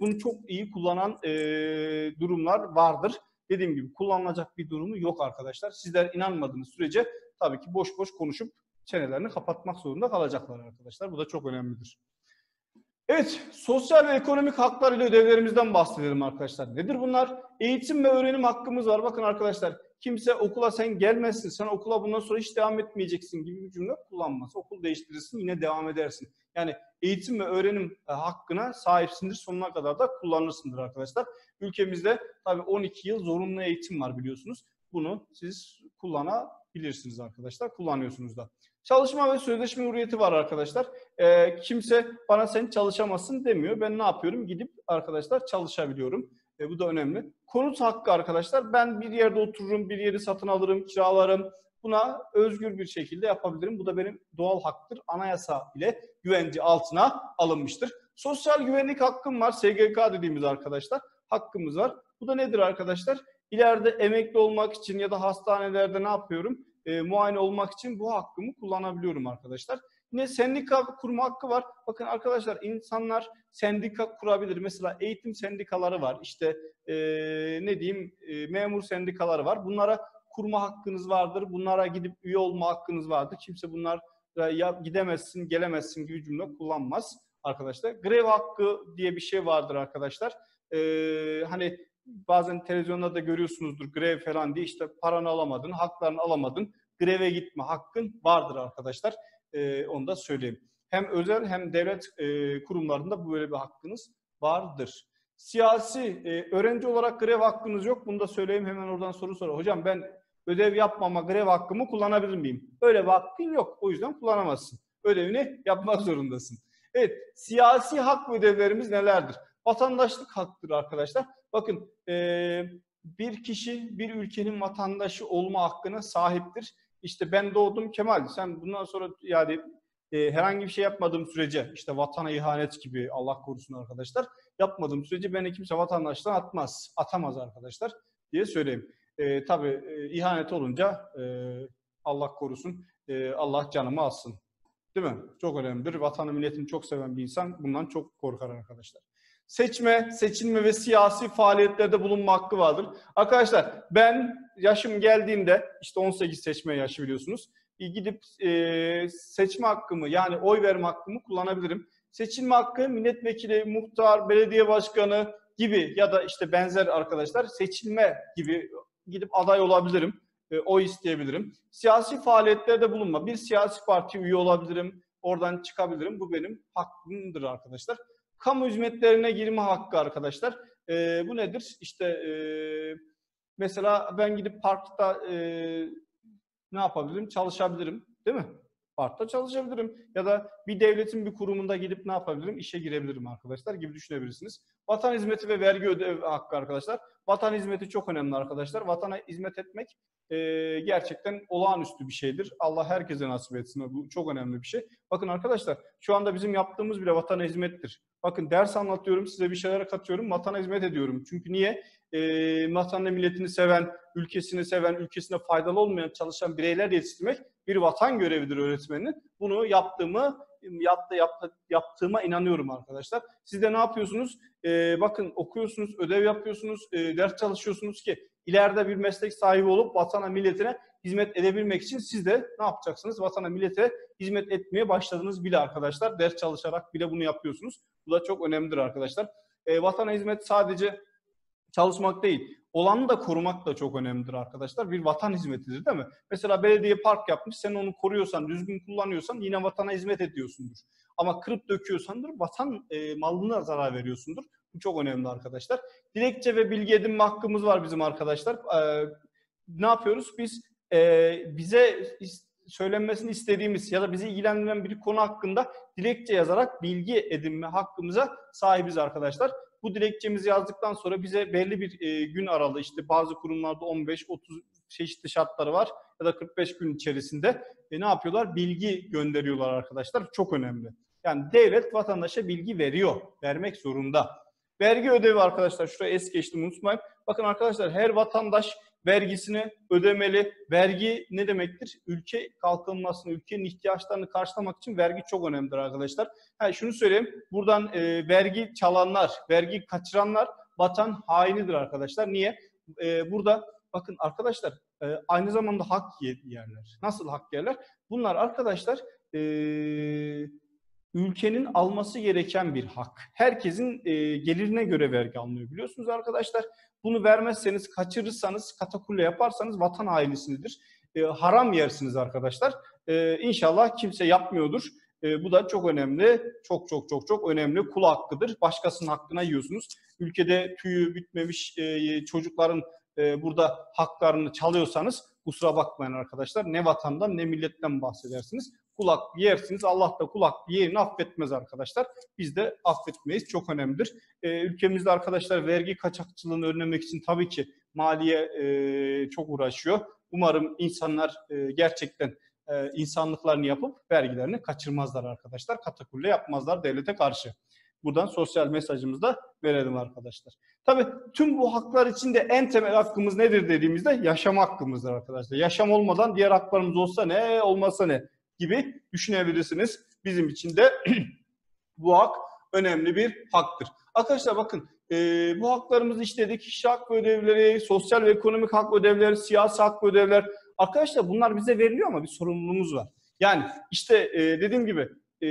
bunu çok iyi kullanan durumlar vardır. Dediğim gibi kullanılacak bir durumu yok arkadaşlar. Sizler inanmadığınız sürece tabii ki boş boş konuşup çenelerini kapatmak zorunda kalacaklar arkadaşlar. Bu da çok önemlidir. Evet, sosyal ve ekonomik haklar ile ödevlerimizden bahsedelim arkadaşlar. Nedir bunlar? Eğitim ve öğrenim hakkımız var. Bakın arkadaşlar, kimse okula sen gelmezsin, sen okula bundan sonra hiç devam etmeyeceksin gibi bir cümle kullanmaz. Okul değiştirirsin, yine devam edersin. Yani eğitim ve öğrenim e, hakkına sahipsindir, sonuna kadar da kullanırsındır arkadaşlar. Ülkemizde tabii 12 yıl zorunlu eğitim var biliyorsunuz. Bunu siz kullanabilirsiniz arkadaşlar, kullanıyorsunuz da. Çalışma ve sözleşme hürriyeti var arkadaşlar. Ee, kimse bana sen çalışamazsın demiyor. Ben ne yapıyorum? Gidip arkadaşlar çalışabiliyorum. E, bu da önemli. Konut hakkı arkadaşlar. Ben bir yerde otururum, bir yeri satın alırım, kiralarım. Buna özgür bir şekilde yapabilirim. Bu da benim doğal haktır. Anayasa ile güvence altına alınmıştır. Sosyal güvenlik hakkım var. SGK dediğimiz arkadaşlar. Hakkımız var. Bu da nedir arkadaşlar? İleride emekli olmak için ya da hastanelerde ne yapıyorum? E, muayene olmak için bu hakkımı kullanabiliyorum arkadaşlar. Yine sendika kurma hakkı var. Bakın arkadaşlar insanlar sendika kurabilir. Mesela eğitim sendikaları var. İşte e, ne diyeyim e, memur sendikaları var. Bunlara kurma hakkınız vardır. Bunlara gidip üye olma hakkınız vardır. Kimse bunlar ya gidemezsin, gelemezsin gibi cümle kullanmaz arkadaşlar. Grev hakkı diye bir şey vardır arkadaşlar. Ee, hani bazen televizyonda da görüyorsunuzdur grev falan diye işte paranı alamadın, haklarını alamadın. Greve gitme hakkın vardır arkadaşlar. Ee, onu da söyleyeyim. Hem özel hem devlet e, kurumlarında böyle bir hakkınız vardır. Siyasi, e, öğrenci olarak grev hakkınız yok. Bunu da söyleyeyim hemen oradan soru sonra. Hocam ben ödev yapmama grev hakkımı kullanabilir miyim? Öyle bir hakkın yok. O yüzden kullanamazsın. Ödevini yapmak zorundasın. Evet, siyasi hak ve ödevlerimiz nelerdir? Vatandaşlık hakkıdır arkadaşlar. Bakın e, bir kişi bir ülkenin vatandaşı olma hakkına sahiptir. İşte ben doğdum Kemal. Sen bundan sonra yani e, herhangi bir şey yapmadığım sürece işte vatana ihanet gibi Allah korusun arkadaşlar yapmadığım sürece beni kimse vatandaştan atmaz. Atamaz arkadaşlar diye söyleyeyim. E, tabii e, ihanet olunca e, Allah korusun e, Allah canımı alsın. Değil mi? Çok önemlidir. Vatanı milletini çok seven bir insan bundan çok korkar arkadaşlar. Seçme, seçilme ve siyasi faaliyetlerde bulunma hakkı vardır. Arkadaşlar ben yaşım geldiğinde işte 18 seçme yaşı biliyorsunuz. Gidip e, seçme hakkımı yani oy verme hakkımı kullanabilirim. Seçilme hakkı milletvekili, muhtar, belediye başkanı gibi ya da işte benzer arkadaşlar seçilme gibi gidip aday olabilirim. E, oy isteyebilirim. Siyasi faaliyetlerde bulunma. Bir siyasi parti üye olabilirim. Oradan çıkabilirim. Bu benim hakkımdır arkadaşlar. Kamu hizmetlerine girme hakkı arkadaşlar. E, bu nedir? İşte e, mesela ben gidip parkta e, ne yapabilirim? Çalışabilirim. Değil mi? Parkta çalışabilirim. Ya da bir devletin bir kurumunda gidip ne yapabilirim? İşe girebilirim arkadaşlar gibi düşünebilirsiniz. Vatan hizmeti ve vergi ödev hakkı arkadaşlar. Vatan hizmeti çok önemli arkadaşlar. Vatana hizmet etmek e, gerçekten olağanüstü bir şeydir. Allah herkese nasip etsin. Bu çok önemli bir şey. Bakın arkadaşlar şu anda bizim yaptığımız bile vatana hizmettir. Bakın ders anlatıyorum, size bir şeyler katıyorum, vatana hizmet ediyorum. Çünkü niye? E, vatanını, milletini seven, ülkesini seven, ülkesine faydalı olmayan çalışan bireyler yetiştirmek bir vatan görevidir öğretmenin. Bunu yaptığımı yaptı, yaptı, yaptığıma inanıyorum arkadaşlar. Siz de ne yapıyorsunuz? Ee, bakın okuyorsunuz, ödev yapıyorsunuz, e, ders çalışıyorsunuz ki ileride bir meslek sahibi olup vatana, milletine hizmet edebilmek için siz de ne yapacaksınız? Vatana, millete hizmet etmeye başladınız bile arkadaşlar. Ders çalışarak bile bunu yapıyorsunuz. Bu da çok önemlidir arkadaşlar. E, vatana hizmet sadece çalışmak değil, olanı da korumak da çok önemlidir arkadaşlar. Bir vatan hizmetidir değil mi? Mesela belediye park yapmış, sen onu koruyorsan, düzgün kullanıyorsan yine vatana hizmet ediyorsundur. Ama kırıp döküyorsandır, vatan e, malına zarar veriyorsundur. Bu çok önemli arkadaşlar. Dilekçe ve bilgi edinme hakkımız var bizim arkadaşlar. E, ne yapıyoruz? Biz e, bize söylenmesini istediğimiz ya da bizi ilgilendiren bir konu hakkında dilekçe yazarak bilgi edinme hakkımıza sahibiz arkadaşlar. Bu dilekçemizi yazdıktan sonra bize belli bir e, gün aralığı işte bazı kurumlarda 15-30 çeşitli şartları var ya da 45 gün içerisinde e, ne yapıyorlar? Bilgi gönderiyorlar arkadaşlar. Çok önemli. Yani devlet vatandaşa bilgi veriyor. Vermek zorunda. Vergi ödevi arkadaşlar. Şuraya es geçtim unutmayın. Bakın arkadaşlar her vatandaş vergisini ödemeli. Vergi ne demektir? Ülke kalkınmasını, ülkenin ihtiyaçlarını karşılamak için vergi çok önemlidir arkadaşlar. Ha, şunu söyleyeyim. Buradan e, vergi çalanlar, vergi kaçıranlar vatan hainidir arkadaşlar. Niye? E, burada bakın arkadaşlar e, aynı zamanda hak yerler. Nasıl hak yerler? Bunlar arkadaşlar e, ülkenin alması gereken bir hak. Herkesin e, gelirine göre vergi alınıyor biliyorsunuz arkadaşlar. Bunu vermezseniz, kaçırırsanız, katakulle yaparsanız vatan hainisinidir. E, haram yersiniz arkadaşlar. E, inşallah kimse yapmıyordur. E, bu da çok önemli. Çok çok çok çok önemli. Kul hakkıdır. Başkasının hakkına yiyorsunuz. Ülkede tüyü bitmemiş e, çocukların e, burada haklarını çalıyorsanız kusura bakmayın arkadaşlar. Ne vatandan ne milletten bahsedersiniz. Kulak yersiniz. Allah da kulak yerini affetmez arkadaşlar. Biz de affetmeyiz. Çok önemlidir. E, ülkemizde arkadaşlar vergi kaçakçılığını önlemek için tabii ki maliye e, çok uğraşıyor. Umarım insanlar e, gerçekten e, insanlıklarını yapıp vergilerini kaçırmazlar arkadaşlar. Katakulle yapmazlar devlete karşı. Buradan sosyal mesajımızı da verelim arkadaşlar. Tabii tüm bu haklar içinde en temel hakkımız nedir dediğimizde yaşam hakkımızdır arkadaşlar. Yaşam olmadan diğer haklarımız olsa ne, olmasa ne gibi düşünebilirsiniz. Bizim için de bu hak önemli bir haktır. Arkadaşlar bakın e, bu haklarımızı işledik. Kişi hak ödevleri, sosyal ve ekonomik hak ödevleri, siyasi hak ödevler. Arkadaşlar bunlar bize veriliyor ama bir sorumluluğumuz var. Yani işte e, dediğim gibi e,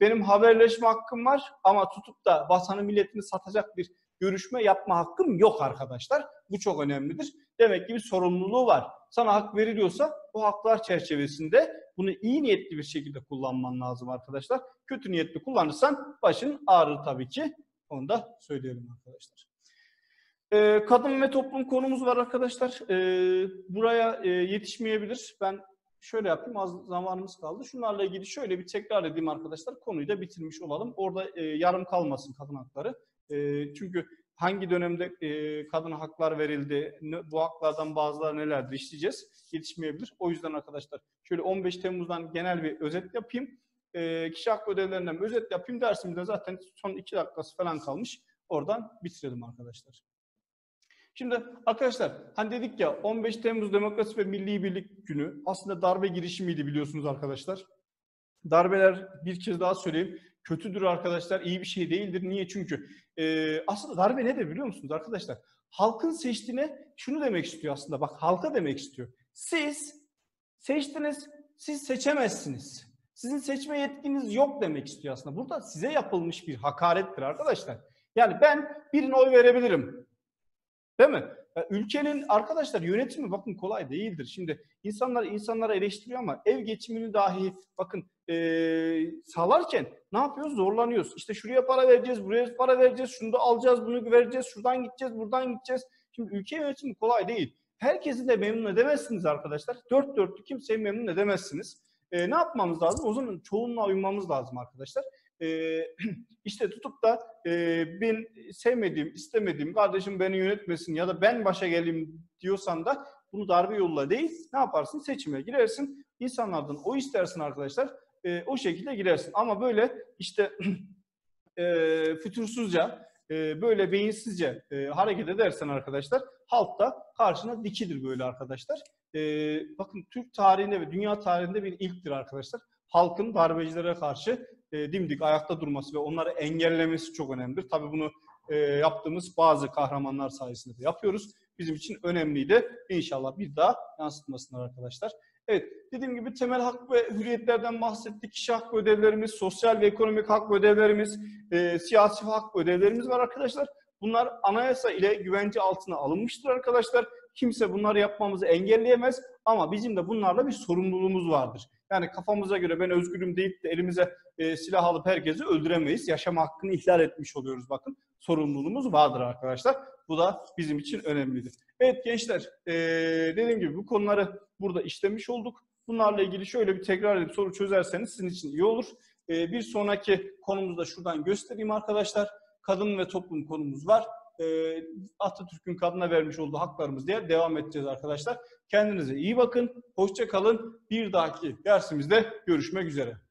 benim haberleşme hakkım var ama tutup da vatanı milletini satacak bir görüşme yapma hakkım yok arkadaşlar. Bu çok önemlidir. Demek ki bir sorumluluğu var. Sana hak veriliyorsa bu haklar çerçevesinde bunu iyi niyetli bir şekilde kullanman lazım arkadaşlar. Kötü niyetli kullanırsan başın ağrır tabii ki. Onu da söyleyelim arkadaşlar. Ee, kadın ve toplum konumuz var arkadaşlar. Ee, buraya e, yetişmeyebilir. Ben şöyle yapayım az zamanımız kaldı. Şunlarla ilgili şöyle bir tekrar edeyim arkadaşlar. Konuyu da bitirmiş olalım. Orada e, yarım kalmasın kadın hakları. E, çünkü hangi dönemde e, kadına haklar verildi, ne, bu haklardan bazıları nelerdir işleyeceğiz. Yetişmeyebilir. O yüzden arkadaşlar şöyle 15 Temmuz'dan genel bir özet yapayım. E, kişi hakkı ödevlerinden bir özet yapayım. Dersimizde zaten son 2 dakikası falan kalmış. Oradan bitirelim arkadaşlar. Şimdi arkadaşlar hani dedik ya 15 Temmuz Demokrasi ve Milli Birlik Günü aslında darbe girişimiydi biliyorsunuz arkadaşlar. Darbeler bir kez daha söyleyeyim kötüdür arkadaşlar iyi bir şey değildir. Niye? Çünkü e, aslında darbe nedir biliyor musunuz arkadaşlar? Halkın seçtiğine şunu demek istiyor aslında bak halka demek istiyor. Siz seçtiniz siz seçemezsiniz. Sizin seçme yetkiniz yok demek istiyor aslında. Burada size yapılmış bir hakarettir arkadaşlar. Yani ben birine oy verebilirim. Değil mi? Ya ülkenin arkadaşlar yönetimi bakın kolay değildir. Şimdi insanlar insanlara eleştiriyor ama ev geçimini dahi bakın e, sağlarken ne yapıyoruz? Zorlanıyoruz. İşte şuraya para vereceğiz, buraya para vereceğiz, şunu da alacağız, bunu vereceğiz, şuradan gideceğiz, buradan gideceğiz. Şimdi ülke yönetimi kolay değil. Herkesi de memnun edemezsiniz arkadaşlar. Dört dörtlü kimseyi memnun edemezsiniz. E, ne yapmamız lazım? O zaman çoğunluğa uymamız lazım arkadaşlar. E, işte tutup da e, ben sevmediğim, istemediğim kardeşim beni yönetmesin ya da ben başa geleyim diyorsan da bunu darbe yolla değil. Ne yaparsın? Seçime girersin. İnsanlardan o istersin arkadaşlar. E, o şekilde girersin. Ama böyle işte e, fütursuzca, e, böyle beyinsizce e, hareket edersen arkadaşlar halk da karşına dikidir böyle arkadaşlar. E, bakın Türk tarihinde ve dünya tarihinde bir ilktir arkadaşlar. Halkın darbecilere karşı e, dimdik ayakta durması ve onları engellemesi çok önemlidir. Tabii bunu e, yaptığımız bazı kahramanlar sayesinde de yapıyoruz. Bizim için önemliydi. İnşallah bir daha yansıtmasınlar arkadaşlar. Evet, dediğim gibi temel hak ve hürriyetlerden bahsettik. Kişi hak ödevlerimiz, sosyal ve ekonomik hak ödevlerimiz, e, siyasi hak ödevlerimiz var arkadaşlar. Bunlar anayasa ile güvence altına alınmıştır arkadaşlar. Kimse bunları yapmamızı engelleyemez ama bizim de bunlarla bir sorumluluğumuz vardır. Yani kafamıza göre ben özgürüm deyip de elimize e, silah alıp herkesi öldüremeyiz. Yaşam hakkını ihlal etmiş oluyoruz bakın. Sorumluluğumuz vardır arkadaşlar. Bu da bizim için önemlidir. Evet gençler, e, dediğim gibi bu konuları burada işlemiş olduk. Bunlarla ilgili şöyle bir tekrar edip soru çözerseniz sizin için iyi olur. Ee, bir sonraki konumuzu da şuradan göstereyim arkadaşlar. Kadın ve toplum konumuz var. Ee, Atatürk'ün kadına vermiş olduğu haklarımız diye devam edeceğiz arkadaşlar. Kendinize iyi bakın. Hoşça kalın. Bir dahaki dersimizde görüşmek üzere.